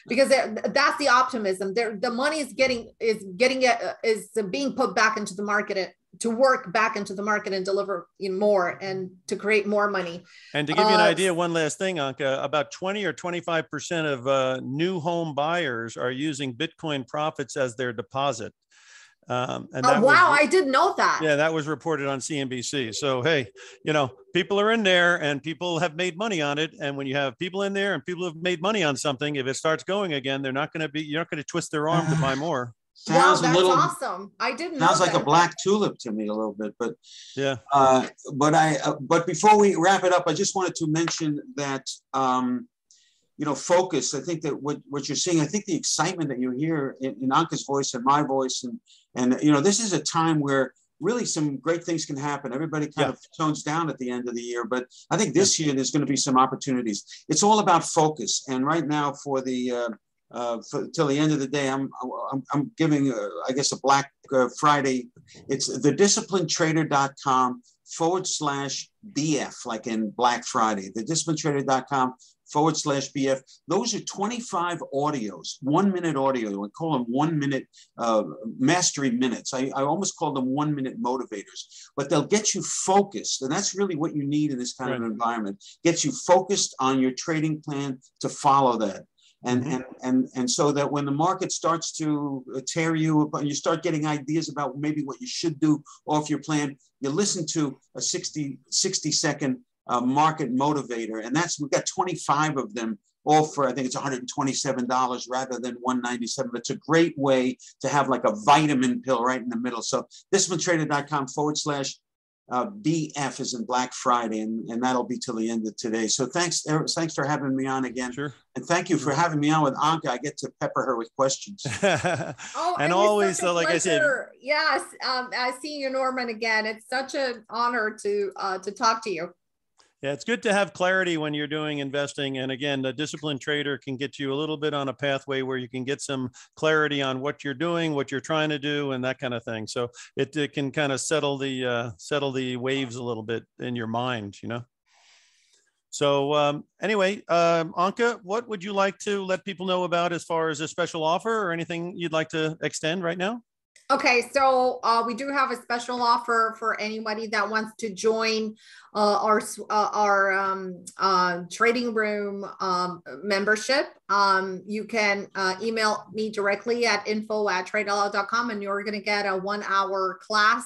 because that's the optimism there. The money is getting, is getting, uh, is being put back into the market to work back into the market and deliver more and to create more money. And to give you an Uh, idea, one last thing, Anka, about 20 or 25% of uh, new home buyers are using Bitcoin profits as their deposit. Um, and Oh, that was- wow. I didn't know that. yeah, that was reported on CNBC. So, hey, you know, people are in there and people have made money on it. And when you have people in there and people have made money on something, if it starts going again, they're not going to be, you're not going to twist their arm to buy more. Wow, Sounds a that's little, awesome. I didn't know sounds like a black tulip to me a little bit, but Yeah. Uh, but I, uh, but before we wrap it up, I just wanted to mention that, um, you know, focus. I think that what, what you're seeing, I think the excitement that you hear in, in Anka's voice and my voice, and and you know, this is a time where really some great things can happen. Everybody kind Yeah. of tones down at the end of the year, but I think this year there's going to be some opportunities. It's all about focus, and right now for the uh, uh, for, till the end of the day, I'm I'm, I'm giving, uh, I guess, a Black uh, Friday. It's thedisciplinedtrader.com forward slash BF, like in Black Friday. Thedisciplinedtrader.com forward slash BF. Those are 25 audios, one minute audio. I call them one minute uh, mastery minutes. I, I almost call them one minute motivators, but they'll get you focused. And that's really what you need in this kind of environment. Gets you focused on your trading plan to follow that. And, Mhm. and, and, and so that when the market starts to uh, tear you up and you start getting ideas about maybe what you should do off your plan, you listen to a 60, 60 second uh, market motivator. And that's, we've got 25 of them all for, I think it's $127 rather than 197 But It's a great way to have like a vitamin pill right in the middle. So disciplinedtrader.com forward slash uh, BF is in Black Friday, and, and that'll be till the end of today. So thanks, Eric, thanks for having me on again. Sure. And thank you for having me on with Anka. I get to pepper her with questions. Oh, and always, such a uh, like I said, yes, um, I see you, Norman, again. It's such an honor to uh, to talk to you. Yeah, it's good to have clarity when you're doing investing. And again, the disciplined trader can get you a little bit on a pathway where you can get some clarity on what you're doing, what you're trying to do, and that kind of thing. So it, it can kind of settle the uh, settle the waves a little bit in your mind, you know. So um, anyway, um, Anka, what would you like to let people know about as far as a special offer or anything you'd like to extend right now? Okay, so uh, we do have a special offer for anybody that wants to join uh, our uh, our um, uh, trading room um, membership. Um, you can uh, email me directly at info at tradeoutloud.com and you're going to get a one hour class.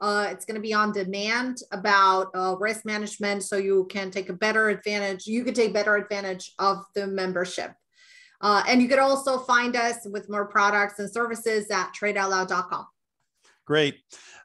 Uh, it's going to be on demand about risk management so you can take a better advantage. You can take better advantage of the membership. Uh, and you could also find us with more products and services at tradeoutloud.com. Great.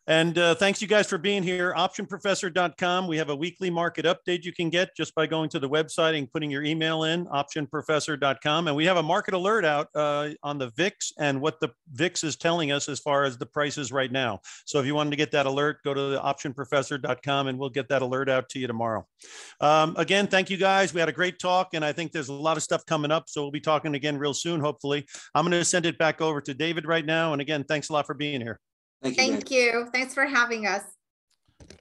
And uh, thanks you guys for being here. Optionprofessor.com. We have a weekly market update you can get just by going to the website and putting your email in, optionprofessor.com. And we have a market alert out uh, on the VIX and what the VIX is telling us as far as the prices right now. So if you wanted to get that alert, go to the optionprofessor.com and we'll get that alert out to you tomorrow. Um, again, thank you guys. We had a great talk and I think there's a lot of stuff coming up. So we'll be talking again real soon, hopefully. I'm going to send it back over to David right now. And again, thanks a lot for being here. Thank you. Thank you. Thanks for having us.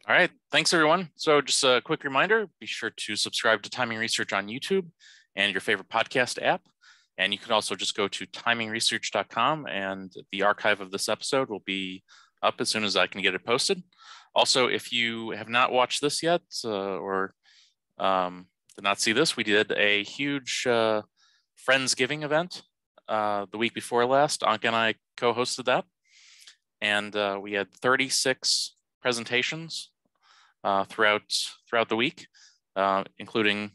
All right. Thanks, everyone. So just a quick reminder, be sure to subscribe to Timing Research on YouTube and your favorite podcast app. And you can also just go to timingresearch.com and the archive of this episode will be up as soon as I can get it posted. Also, if you have not watched this yet uh, or um, did not see this, we did a huge uh, Friendsgiving event uh, the week before last. Anka and I co-hosted that and uh, we had 36 presentations uh, throughout throughout the week, uh, including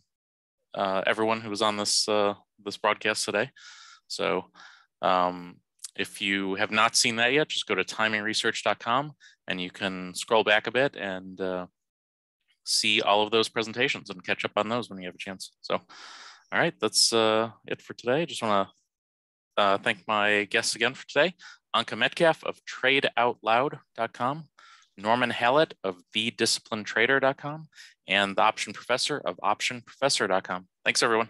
uh, everyone who was on this uh, this broadcast today. So um, if you have not seen that yet, just go to timingresearch.com and you can scroll back a bit and uh, see all of those presentations and catch up on those when you have a chance. So, all right, that's it for today. Just want to thank my guests again for today. Anka Metcalf of tradeoutloud.com, Norman Hallett of thedisciplinedtrader.com, and the option professor of optionprofessor.com. Thanks, everyone.